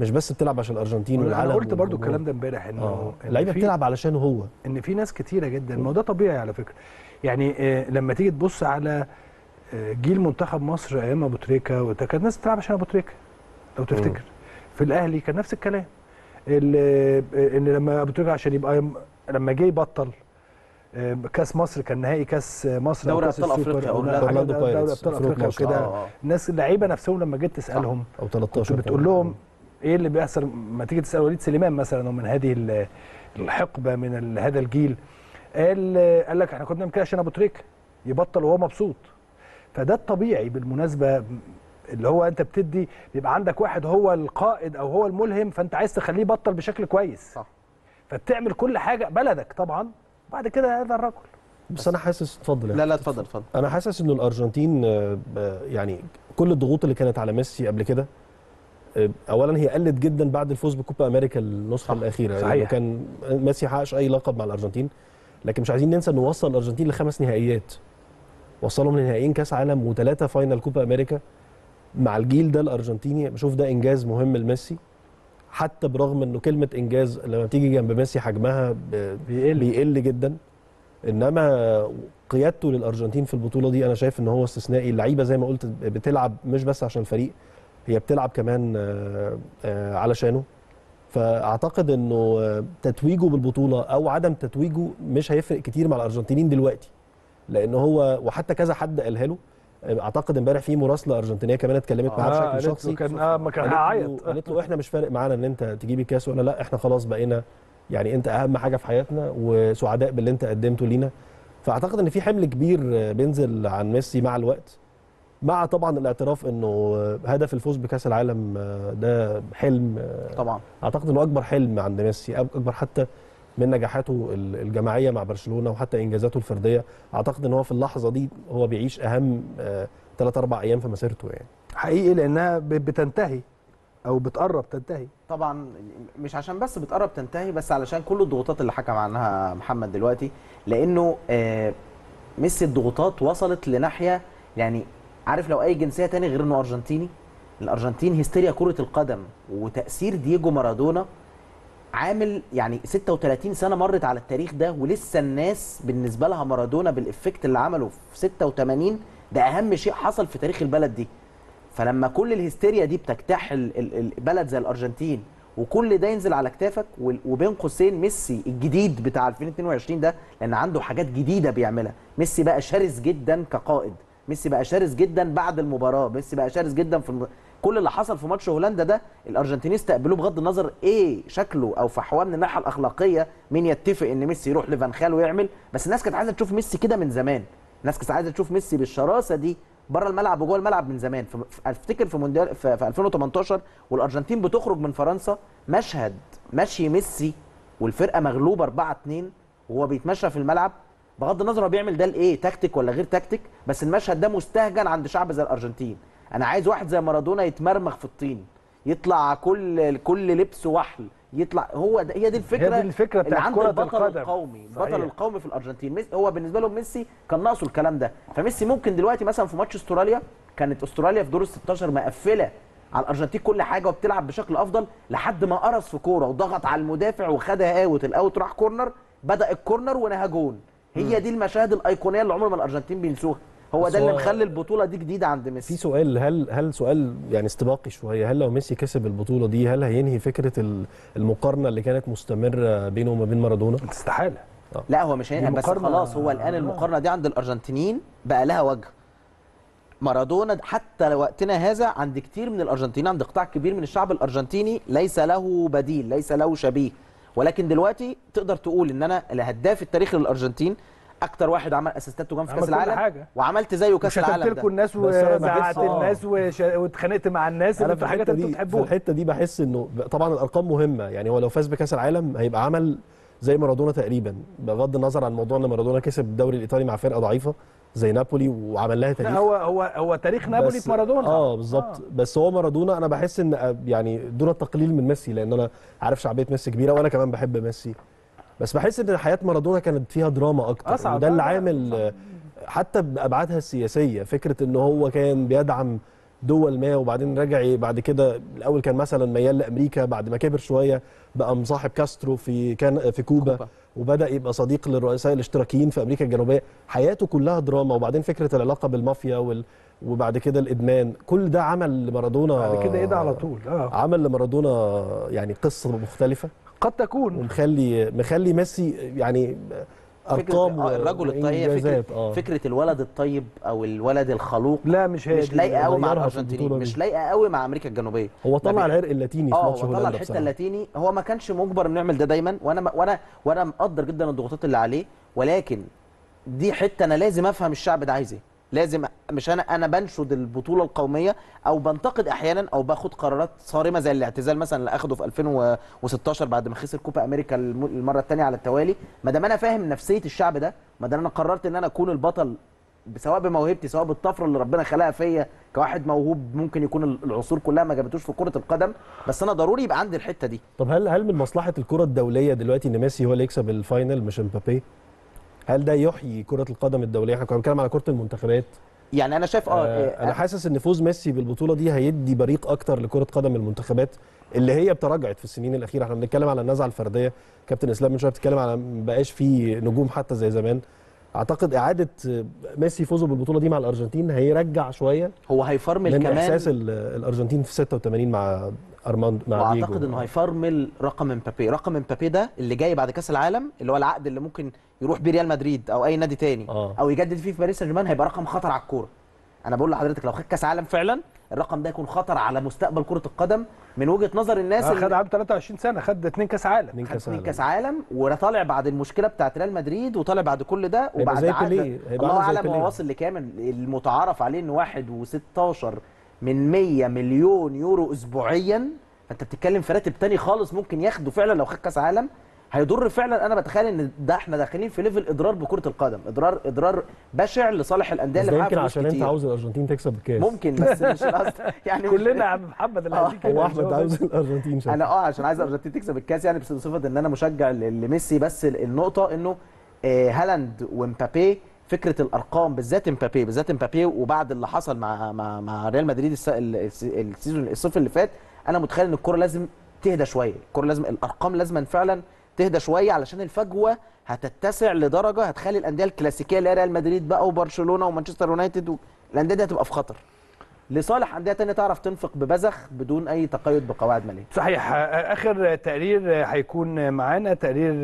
مش بس بتلعب عشان الأرجنتين أنا والعالم قلت برضو. الكلام ده امبارح إنه آه. إن اللعيبه بتلعب علشانه هو. إن في ناس كتيرة جدا. ما هو ده طبيعي على فكرة. يعني آه، لما تيجي تبص على آه، جيل منتخب مصر أيام أبو تريكة كانت الناس بتلعب عشان أبو تريكة لو تفتكر. في الأهلي كان نفس الكلام. ال- آه، ان لما أبو تريكة عشان يبقى يم- لما جه يبطل آه، كاس مصر كان نهائي كاس مصر دوري أو حاجة أورلاندو دوري أبطال أفريقيا 12. وكده آه،. الناس اللعيبة نفسهم لما جيت تسألهم أو كنت 13 بتقول. لهم إيه اللي بيحصل ما تيجي تسأل وليد سليمان مثلا ومن هذه ال- الحقبة من هذا الجيل قال قال لك إحنا كنا بنعمل كده عشان أبو تريكة يبطل وهو مبسوط فده الطبيعي بالمناسبة اللي هو انت بتدي بيبقى عندك واحد هو القائد أو هو الملهم فانت عايز تخليه يبطل بشكل كويس. صح. فبتعمل كل حاجة بلدك طبعا بعد كده هذا الرجل. بس أنا حاسس اتفضل لا لا اتفضل اتفضل. أنا حاسس إنه الأرجنتين آه، آه، يعني كل الضغوط اللي كانت على ميسي قبل كده آه، اولا هي قلت جدا بعد الفوز بكوبا أمريكا النسخة الأخيرة صحيح. لأنه كان ميسي ما حققش أي لقب مع الأرجنتين. لكن مش عايزين ننسى إنه وصل الأرجنتين لخمس نهائيات. وصلهم لنهائيين كأس عالم وثلاثة final كوبا أمريكا. مع الجيل ده الأرجنتيني بشوف ده إنجاز مهم لميسي. حتى برغم إنه كلمة إنجاز لما بتيجي جنب ميسي حجمها بيقل. بيقل جدا. إنما قيادته للأرجنتين في البطولة دي أنا شايف إن هو استثنائي. اللعيبة زي ما قلت بتلعب مش بس عشان الفريق هي بتلعب كمان آه، آه، علشانه. فأعتقد إنه آه، تتويجه بالبطولة أو عدم تتويجه مش هيفرق كتير مع الأرجنتينيين دلوقتي. لأن هو وحتى كذا حد قالها له أعتقد إمبارح في مراسلة أرجنتينية كمان اتكلمت معاه آه، بشكل شخصي. كان آه ما كان هيعيط. قالت له إحنا مش فارق معانا إن أنت تجيب الكاس ولا لأ إحنا خلاص بقينا يعني أنت أهم حاجة في حياتنا وسعداء باللي أنت قدمته لينا. فأعتقد إن في حمل كبير آه، بينزل عن ميسي مع الوقت مع طبعا الاعتراف إنه هدف الفوز بكأس العالم آه، ده حلم آه، طبعا. أعتقد إنه أكبر حلم عند ميسي أكبر حتى من نجاحاته ال- الجماعية مع برشلونة وحتى إنجازاته الفردية. أعتقد إن هو في اللحظة دي هو بيعيش أهم ثلاث أربع أيام في مسيرته يعني. حقيقي لأنها ب- بتنتهي أو بتقرب تنتهي. طبعا مش عشان بس بتقرب تنتهي بس علشان كل الضغوطات اللي حكى عنها محمد دلوقتي لأنه آه، ميسي الضغوطات وصلت لناحية يعني عارف لو أي جنسية تاني غير إنه أرجنتيني؟ الأرجنتين هستيريا كرة القدم وتأثير دييجو مارادونا عامل يعني 36 سنة مرت على التاريخ ده ولسه الناس بالنسبة لها مارادونا بال effect اللي عمله في 86 ده أهم شيء حصل في تاريخ البلد دي. فلما كل الهستيريا دي بتجتاح ال- ال- البلد زي الأرجنتين وكل ده ينزل على كتافك وبين قوسين ميسي الجديد بتاع 2022 ده لأن عنده حاجات جديدة بيعملها. ميسي بقى شرس جدا كقائد. ميسي بقى شرس جدا بعد المباراة. ميسي بقى شرس جدا في. كل اللي حصل في ماتش هولندا ده الارجنتينيين استقبلوه بغض النظر إيه شكله أو فحواه من الناحية الأخلاقية مين يتفق إن ميسي يروح لفانخال ويعمل. بس الناس كانت عايزة تشوف ميسي كده من زمان. الناس كانت عايزة تشوف ميسي بالشراسة دي بره الملعب وجوه الملعب من زمان. أفتكر في مونديال في 2018 والأرجنتين بتخرج من فرنسا مشهد مشي ميسي والفرقة مغلوبة 4 2 وهو بيتمشى في الملعب. بغض النظر هو بيعمل ده لإيه تكتيك ولا غير تكتيك بس المشهد ده مستهجن عند شعب زي الأرجنتين. أنا عايز واحد زي مارادونا يتمرمغ في الطين يطلع كل كل لبسه وحل يطلع هو ده هي دي الفكرة هي دي الفكرة اللي بتاعت عند البطل القدم. القومي صحيح. البطل القومي في الأرجنتين. ميسي هو بالنسبة لهم ميسي كان ناقصه الكلام ده. فميسي ممكن دلوقتي مثلا في ماتش استراليا كانت استراليا في دور ال 16 مقفلة على الأرجنتين كل حاجة وبتلعب بشكل أفضل لحد ما قرص في كورة وضغط على المدافع وخدها out ال out راح corner بدأ ال corner ونهى جون. هي دي المشاهد الأيقونية اللي عمر ما الأرجنتين بينسوها. هو ده اللي مخلي البطولة دي جديدة عند في ميسي سؤال هل هل سؤال يعني استباقي شوية هل لو ميسي كسب البطولة دي هل هينهي فكرة ال- المقارنة اللي كانت مستمرة بينه وما بين مارادونا؟ استحاله لا هو مش هينقل دي بس خلاص هو الآن آه. المقارنة دي عند الأرجنتينيين بقى لها وجه. مارادونا حتى لوقتنا هذا عند كتير من الأرجنتينيين عند قطاع كبير من الشعب الأرجنتيني ليس له بديل ليس له شبيه. ولكن دلوقتي تقدر تقول إن أنا الهداف التاريخي للأرجنتين أكتر واحد عمل أسيستات وجان في كأس العالم؟ حاجة. وعملت زيه كأس العالم لكم ده الناس بس أنا وزعقت آه. الناس وش- واتخانقت مع الناس أنا اللي في حاجات الحتة أنتوا بتحبوها. الحتة دي بحس إنه طبعا الأرقام مهمة. يعني هو لو فاز بكأس العالم هيبقى عمل زي مارادونا تقريبا. بغض النظر عن موضوع إن مارادونا كسب الدوري الإيطالي مع فرقة ضعيفة زي نابولي وعمل لها لا تاريخ هو هو هو تاريخ نابولي في مارادونا. آه بالظبط. آه. بس هو مارادونا أنا بحس إن آه، يعني دون التقليل من ميسي لأن أنا عارف شعبية ميسي كبيرة وأنا كمان بحب ميسي. بس بحس إن حياة مارادونا كانت فيها دراما أكتر أصعب. وده اللي عامل حتى بأبعادها السياسية فكرة إن هو كان بيدعم دول ما وبعدين رجع بعد كده الأول كان مثلا ميال لأمريكا بعد ما كبر شوية بقى مصاحب كاسترو في كان في كوبا, كوبا. وبدأ يبقى صديق للرؤساء الاشتراكيين في أمريكا الجنوبية حياته كلها دراما وبعدين فكرة العلاقة بالمافيا وال... وبعد كده الإدمان كل ده عمل لمارادونا بعد كده إيه ده على طول آه عمل لمارادونا يعني قصة مختلفة قد تكون ومخلي مخلي ميسي يعني أرقام فكرة آه الرجل الطيب فكرة آه. فكرة الولد الطيب أو الولد الخلوق لا مش هي مش. لايقة قوي مع البطولة مش. لايقة قوي مع أمريكا الجنوبية هو طلع العرق اللاتيني في آه ماتش هو طلع هولندا الحته بصراحة. اللاتيني هو ما كانش مجبر إنه يعمل ده دايما وأنا وأنا وأنا مقدر جدا الضغوطات اللي عليه ولكن دي حتة أنا لازم أفهم الشعب ده عايز إيه لازم مش أنا أنا بنشد البطولة القومية أو بنتقد أحيانا أو باخد قرارات صارمة زي الاعتزال مثلا اللي أخده في 2016 بعد ما خسر كوبا أمريكا الم- المرة الثانية على التوالي. ما دام أنا فاهم نفسية الشعب ده ما دام أنا قررت إن أنا أكون البطل سواء بموهبتي سواء بالطفرة اللي ربنا خلقها فيا كواحد موهوب ممكن يكون العصور كلها ما جابتوش في كرة القدم. بس أنا ضروري يبقى عندي الحتة دي. طب هل هل من مصلحة الكرة الدولية دلوقتي إن ميسي هو اللي يكسب ال final مش إمبابي؟ هل ده يحيي كرة القدم الدولية؟ إحنا كنا بنتكلم على كرة المنتخبات. يعني أنا شايف آه, آه آه أنا حاسس إن فوز ميسي بالبطولة دي هيدي بريق أكتر لكرة قدم المنتخبات اللي هي بتراجعت في السنين الأخيرة. إحنا بنتكلم على النزعة الفردية. كابتن إسلام من شوية بتتكلم على ما بقاش في نجوم حتى زي زمان. أعتقد إعادة آه، ميسي فوزه بالبطولة دي مع الأرجنتين هيرجع شوية هو هيفرمل من كمان إحساس ال- الأرجنتين في 86 مع أرماند مع وأعتقد. إنه هيفرمل رقم امبابي رقم امبابي ده اللي جاي بعد كأس العالم اللي هو العقد اللي ممكن يروح بيه ريال مدريد أو أي نادي تاني آه. أو يجدد فيه في باريس سان جيرمان هيبقى رقم خطر على الكورة أنا بقول لحضرتك لو خد كأس عالم فعلا الرقم ده يكون خطر على مستقبل كرة القدم من وجهة نظر الناس آه، اللي- خد عام 23 سنة خد اتنين كأس عالم اتنين خد كأس. كأس عالم وطالع بعد المشكلة بتاعت ريال مدريد وطالع بعد كل ده هيبقى وبعد زي عقد الله أعلم هو. واصل لكام المتعارف عليه ان 1 و16 من 100 مليون يورو اسبوعيا. فانت بتتكلم في راتب تاني خالص ممكن ياخده فعلا لو خد كأس عالم. هيضر فعلا. أنا بتخيل إن ده إحنا داخلين في level إضرار بكرة القدم. إضرار إضرار بشع لصالح الأندية اللي معاها يمكن عشان أنت كتير. عاوز الأرجنتين تكسب الكاس. ممكن بس مش القصد يعني كلنا يا عم محمد اللي آه، هديك كده هو أحمد. عاوز الأرجنتين شايف. أنا آه عشان عايز الأرجنتين تكسب الكاس يعني بس بصفة إن أنا مشجع لميسي. بس ال- النقطة إنه آه، هالاند ومبابي فكرة الأرقام بالذات مبابي بالذات مبابي وبعد اللي حصل مع مع مع ريال مدريد الس- ال- الس- ال season الصيف اللي فات أنا متخيل إن الكرة لازم تهدى شوية الكرة لازم الأرقام لازم فعلا تهدى شوية علشان الفجوة هتتسع لدرجة هتخلي الأندية الكلاسيكية اللي هي ريال مدريد بقى وبرشلونة ومانشستر يونايتد الأندية دي هتبقى في خطر. لصالح أندية تانية تعرف تنفق ببذخ بدون أي تقيد بقواعد مالية. صحيح آخر تقرير هيكون معانا تقرير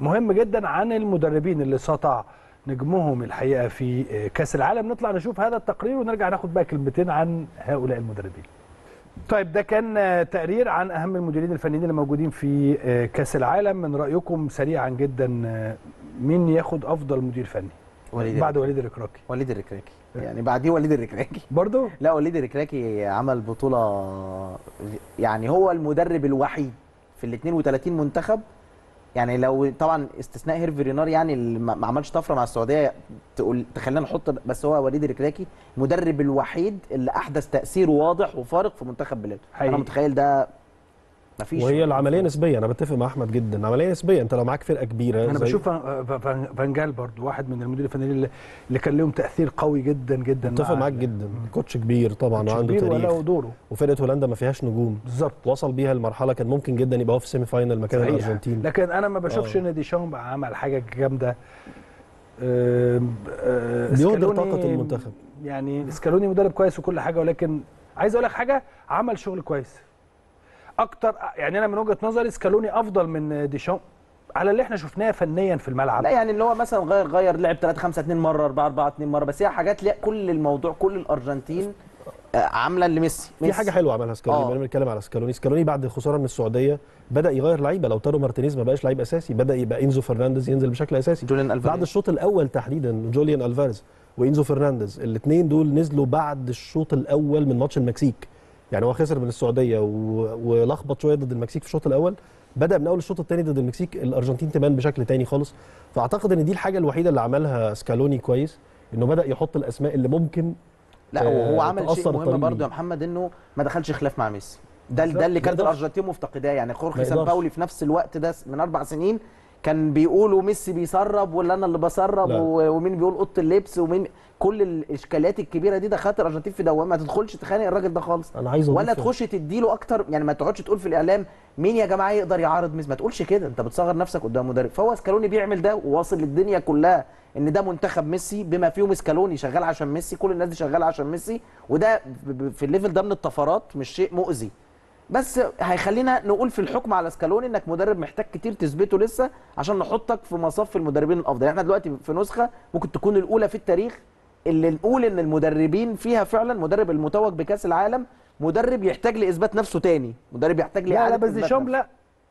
مهم جدا عن المدربين اللي سطع نجمهم الحقيقة في آه، كأس العالم. نطلع نشوف هذا التقرير ونرجع ناخد بقى كلمتين عن هؤلاء المدربين. طيب ده كان تقرير عن أهم المديرين الفنيين اللي موجودين في آه، كأس العالم. من رأيكم سريعا جدا آه، مين ياخد أفضل مدير فني؟ وليد بعد وليد الركراكي. وليد الركراكي. يعني بعديه وليد الركراكي. برضو؟ لا وليد الركراكي عمل بطولة يعني هو المدرب الوحيد في ال 32 منتخب يعني لو طبعا استثناء هيرفي رينار يعني اللي ما عملش طفرة مع السعودية تقول تخلينا نحط بس هو وليد الركراكي المدرب الوحيد اللي أحدث تأثير واضح وفارق في منتخب بلاده. أنا متخيل ده مفيش وهي العملية نسبية أنا بتفق مع أحمد جدا. عمليه نسبية أنت لو معاك فرقة كبيرة أنا زي- بشوف فان- فان- فانجال برضو واحد من المدير الفنيين اللي, اللي كان لهم تأثير قوي جدا جدا متفق مع معاك جدا. coach كبير طبعا coach وعنده كبير تاريخ. وله دوره. وفرقة هولندا ما فيهاش نجوم. بالظبط. وصل بيها المرحله كان ممكن جدا يبقى هو في semi final مكان. الأرجنتين. لكن أنا ما بشوفش آه. إن ديشامب عمل حاجة جامدة. آه، بيهدر طاقة المنتخب. يعني سكالوني مدرب كويس وكل حاجة ولكن عايز أقول لك حاجة عمل شغل كويس. أكتر يعني أنا من وجهة نظري سكالوني أفضل من ديشامب على اللي إحنا شفناه فنيا في الملعب لا يعني اللي هو مثلا غير غير لعب 3 5 2 مرة 4 4 2 مرة بس هي حاجات لا كل الموضوع كل الأرجنتين آه، عاملة لميسي في. حاجة حلوة عملها سكالوني آه. بما بنتكلم على سكالوني سكالوني بعد الخساره من السعودية بدأ يغير لعيبة لوتارو مارتينيز ما بقاش لعيب أساسي بدأ يبقى إنزو فرنانديز ينزل بشكل أساسي جوليان ألفاريز. بعد الشوط الأول تحديدا جوليان ألفاريز وإنزو فرنانديز الاثنين دول نزلوا بعد الشوط الأول من ماتش المكسيك يعني هو خسر من السعودية. ولخبط شوية ضد المكسيك في الشوط الأول بدأ من أول الشوط الثاني ضد المكسيك الأرجنتين تبان بشكل تاني خالص فأعتقد إن دي الحاجة الوحيدة اللي عملها سكالوني كويس إنه بدأ يحط الأسماء اللي ممكن لا آه، وهو عمل شيء مهم برضه. يا محمد إنه ما دخلش خلاف مع ميسي ده. ده اللي كانت. الأرجنتين مفتقداه يعني خورخي يقدرش. سامباولي في نفس الوقت ده من أربع سنين كان بيقولوا ميسي بيسرب ولا أنا اللي بسرب. و- ومين بيقول أوضة اللبس ومين كل الإشكاليات الكبيرة دي دخلت الأرجنتين في دوامة. ما تدخلش تخانق الراجل ده خالص. أنا عايز ولا تخش تديله أكتر. يعني ما تقعدش تقول في الإعلام مين يا جماعة يقدر يعارض ميسي. ما تقولش كده. أنت بتصغر نفسك قدام مدرب. فهو سكالوني بيعمل ده وواصل للدنيا كلها إن ده منتخب ميسي بما فيهم سكالوني شغال عشان ميسي. كل الناس دي شغالة عشان ميسي. وده في ال level ده من الطفرات مش شيء مؤذي. بس هيخلينا نقول في الحكم على سكالوني إنك مدرب محتاج كتير تثبته لسه عشان نحطك في مصاف المدربين الأفضل يعني إحنا دلوقتي في نسخة ممكن تكون الأولى في التاريخ اللي نقول إن المدربين فيها فعلا مدرب المتوج بكأس العالم مدرب يحتاج لإثبات نفسه تاني مدرب يحتاج لا لا بس ديشامب. لا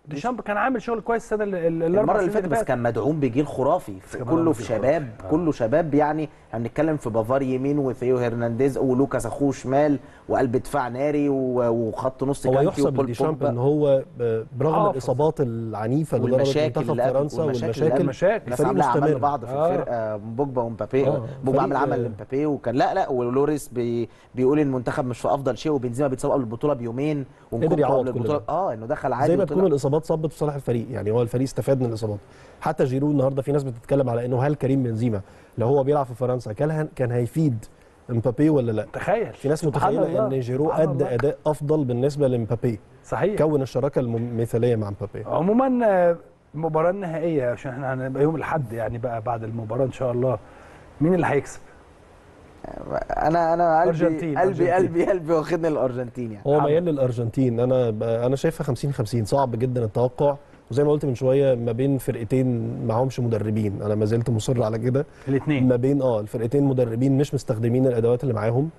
ديشامب كان عامل شغل كويس السنة ال- ال- الأربع المرة اللي فاتت بس كان مدعوم بجيل خرافي في كله في شباب. آه. كله شباب يعني إحنا بنتكلم في بافار يمين وثيو هرنانديز ولوكاس اخوه شمال وقلب دفاع ناري وخط نص هو كانتي يحسب وبول لديشامب بوجبا. إن هو برغم حافظ. الإصابات العنيفة اللي ضربت والمشاكل منتخب فرنسا والمشاكل والمشاكل الناس عاملة أعمال مستمر. لبعض في آه. الفرقه بوجبا ومبابي آه، بوجبا عامل فريق- عمل لمبابي وكان لا لا ولوريس بي بيقول إن المنتخب مش في أفضل شيء وبنزيما بيتصاب قبل البطولة بيومين يعوض قبل البطولة. آه إنه دخل عادي زي ما. تكون الإصابات صبت في صالح الفريق. يعني هو الفريق استفاد من الإصابات. حتى جيرو النهارده في ناس بتتكلم على إنه هل كريم بنزيما لو هو بيلعب في فرنسا كان كان هيفيد امبابي ولا لا؟ تخيل. في ناس متخيلة. إن جيرو أدى. أداء أفضل بالنسبة لامبابي صحيح. كون الشراكة المثالية مع امبابي عموما المباراه النهائيه عشان إحنا هنبقى يوم الأحد يعني بقى بعد المباراة إن شاء الله. مين اللي هيكسب؟ أنا أنا قلبي قلبي. قلبي قلبي واخدني الأرجنتين يعني. هو ميال للأرجنتين. أنا أنا شايفها 50 50 صعب جدا التوقع. وزي ما قلت من شوية ما بين فرقتين معهمش مدربين. أنا ما زلت مصر على كده. الاثنين. ما بين آه الفرقتين مدربين مش مستخدمين الأدوات اللي معاهم.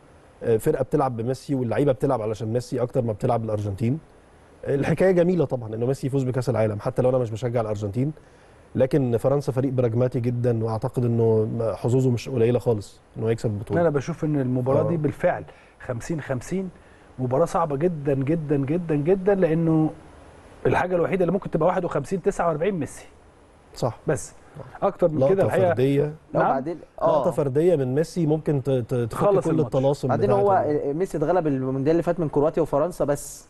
آه، فرقة بتلعب بميسي واللعيبة بتلعب علشان ميسي أكتر ما بتلعب الارجنتين الحكاية جميلة طبعا إنه ميسي يفوز بكأس العالم. حتى لو أنا مش بشجع الأرجنتين. لكن فرنسا فريق براجماتي جدا وأعتقد إنه حظوظه مش قليلة خالص إنه يكسب البطولة. أنا بشوف إن المباراة دي آه. بالفعل 50 50 مباراة صعبة جدا جدا جدا جدا لأنه الحاجة الوحيدة اللي ممكن تبقى 51 49 ميسي. صح. بس أكتر من كده لقطة الحقيقة فردية. لو نعم. بعدين لقطة فردية من ميسي ممكن تخلص كل الماتش. الطلاسم بعدين هو ميسي اتغلب المونديال اللي فات من كرواتيا وفرنسا بس.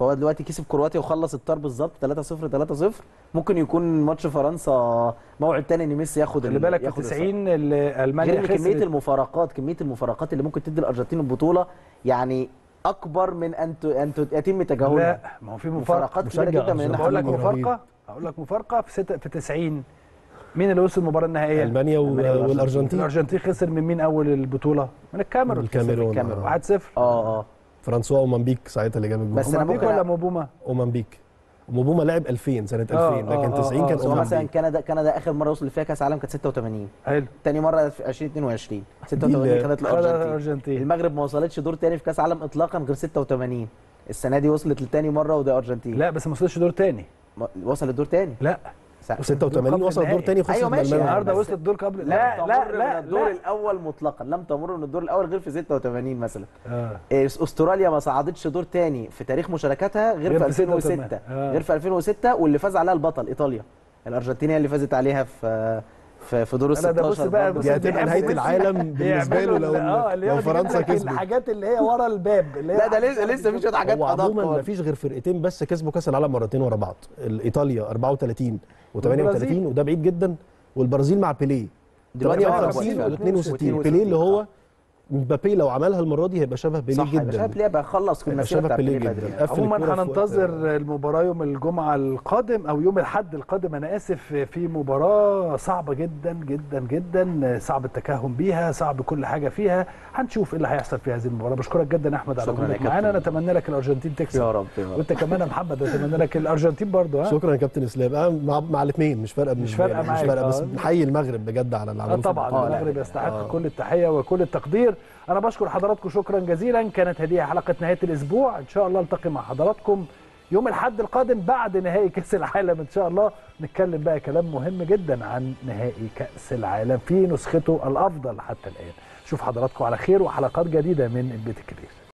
فهو دلوقتي كسب كرواتيا وخلص الطار بالظبط 3 0 3 0 ممكن يكون ماتش فرنسا موعد تاني إن ميسي ياخد خلي ال- بالك في ياخد الصدارة. 90 اللي ألمانيا غير كمية المفارقات كمية المفارقات اللي ممكن تدي الأرجنتين البطولة يعني أكبر من أن أن يتم تجاهلها لا ما هو في مفارقات كبيرة جدا من بقول لك. مفارقة هقول لك مفارقة في ستة في 90 مين اللي وصل المباراة النهائية؟ ألمانيا. والأرجنتين الأرجنتين خسر من مين أول البطولة؟ من الكاميرون الكاميرون الكاميرون. آه. 1 0 آه آه فرانسوا أومانبيك ساعتها اللي جاب الجول بس أنا ممكن ولا موبوما؟ أومانبيك. موبوما لعب 2000 سنة 2000 آه، لكن آه، 90 آه، كان هو مثلا أومانبيك. كندا كندا آخر مرة وصل فيها كأس عالم كانت 86 حلو. تاني مرة في 2022 86 اللي- كانت خدها الأرجنتين. المغرب ما وصلتش دور تاني في كأس عالم اطلاقا غير 86 السنة دي وصلت لتاني مرة وده أرجنتين. لا بس ما وصلش دور تاني. ما- وصلت دور تاني. لا. و86 قبل وصل دور. تاني وخسر من ماشي،. النهارده وصلت دور قبل لا لا لا الدور لا الأول مطلقا لم تمر من الدور الأول غير في 86 مثلا آه. إيه، أستراليا ما صعدتش دور تاني في تاريخ مشاركاتها غير, غير في في 2006 86. آه. غير في 2006 واللي فاز عليها البطل إيطاليا الارجنتين هي اللي فازت عليها في في, في دور ال لا، ده بص 16 بقى- دي هتبقى نهايه. العالم بالنسبة له لو اللي لو فرنسا كسبت الحاجات اللي هي ورا الباب اللي هي لا ده لسه لسه في شوية حاجات هو أدق عموما ما. فيش غير فرقتين بس كسبوا كأس العالم مرتين ورا بعض إيطاليا 34 و38 والبرازيل. وده بعيد جدا والبرازيل مع بيليه دلوقتي بقى 58 فعلا. و 62 و62 بيليه اللي هو مبابي لو عملها المرة دي هيبقى شبه بيليه صح يا باشا جدا لعبه خلص في المسيره شبه بتاعت بيليه بيليه جدا. قفل عموما هننتظر المباراة يوم الجمعة القادم أو يوم الأحد القادم. أنا آسف في مباراة صعبة جدا جدا جدا صعب التكهن بيها صعب كل حاجة فيها. هنشوف إيه اللي هيحصل في هذه المباراة. بشكرك جدا يا أحمد على شكراً يا وجودك كابتن. معانا نتمنى لك الأرجنتين تكسب. يا رب يا رب. وأنت كمان يا محمد نتمنى لك الأرجنتين برضو ها؟ شكرا يا كابتن إسلام. آه مع, مع الاثنين مش فارقة مش لي، معاك، مش فارقة بس آه. بنحيي المغرب بجد على اللي آه عملوه في طبعا. المغرب يستحق آه. كل التحية وكل التقدير. أنا بشكر حضراتكم شكرا جزيلا. كانت هذه حلقة نهاية الأسبوع. إن شاء الله التقي مع حضراتكم يوم الأحد القادم بعد نهائي كأس العالم. إن شاء الله نتكلم بقى كلام مهم جدا عن نهائي كأس العالم في نسخته الأفضل حتى الآن. شوف حضراتكم على خير وحلقات جديدة من البيت الكبير.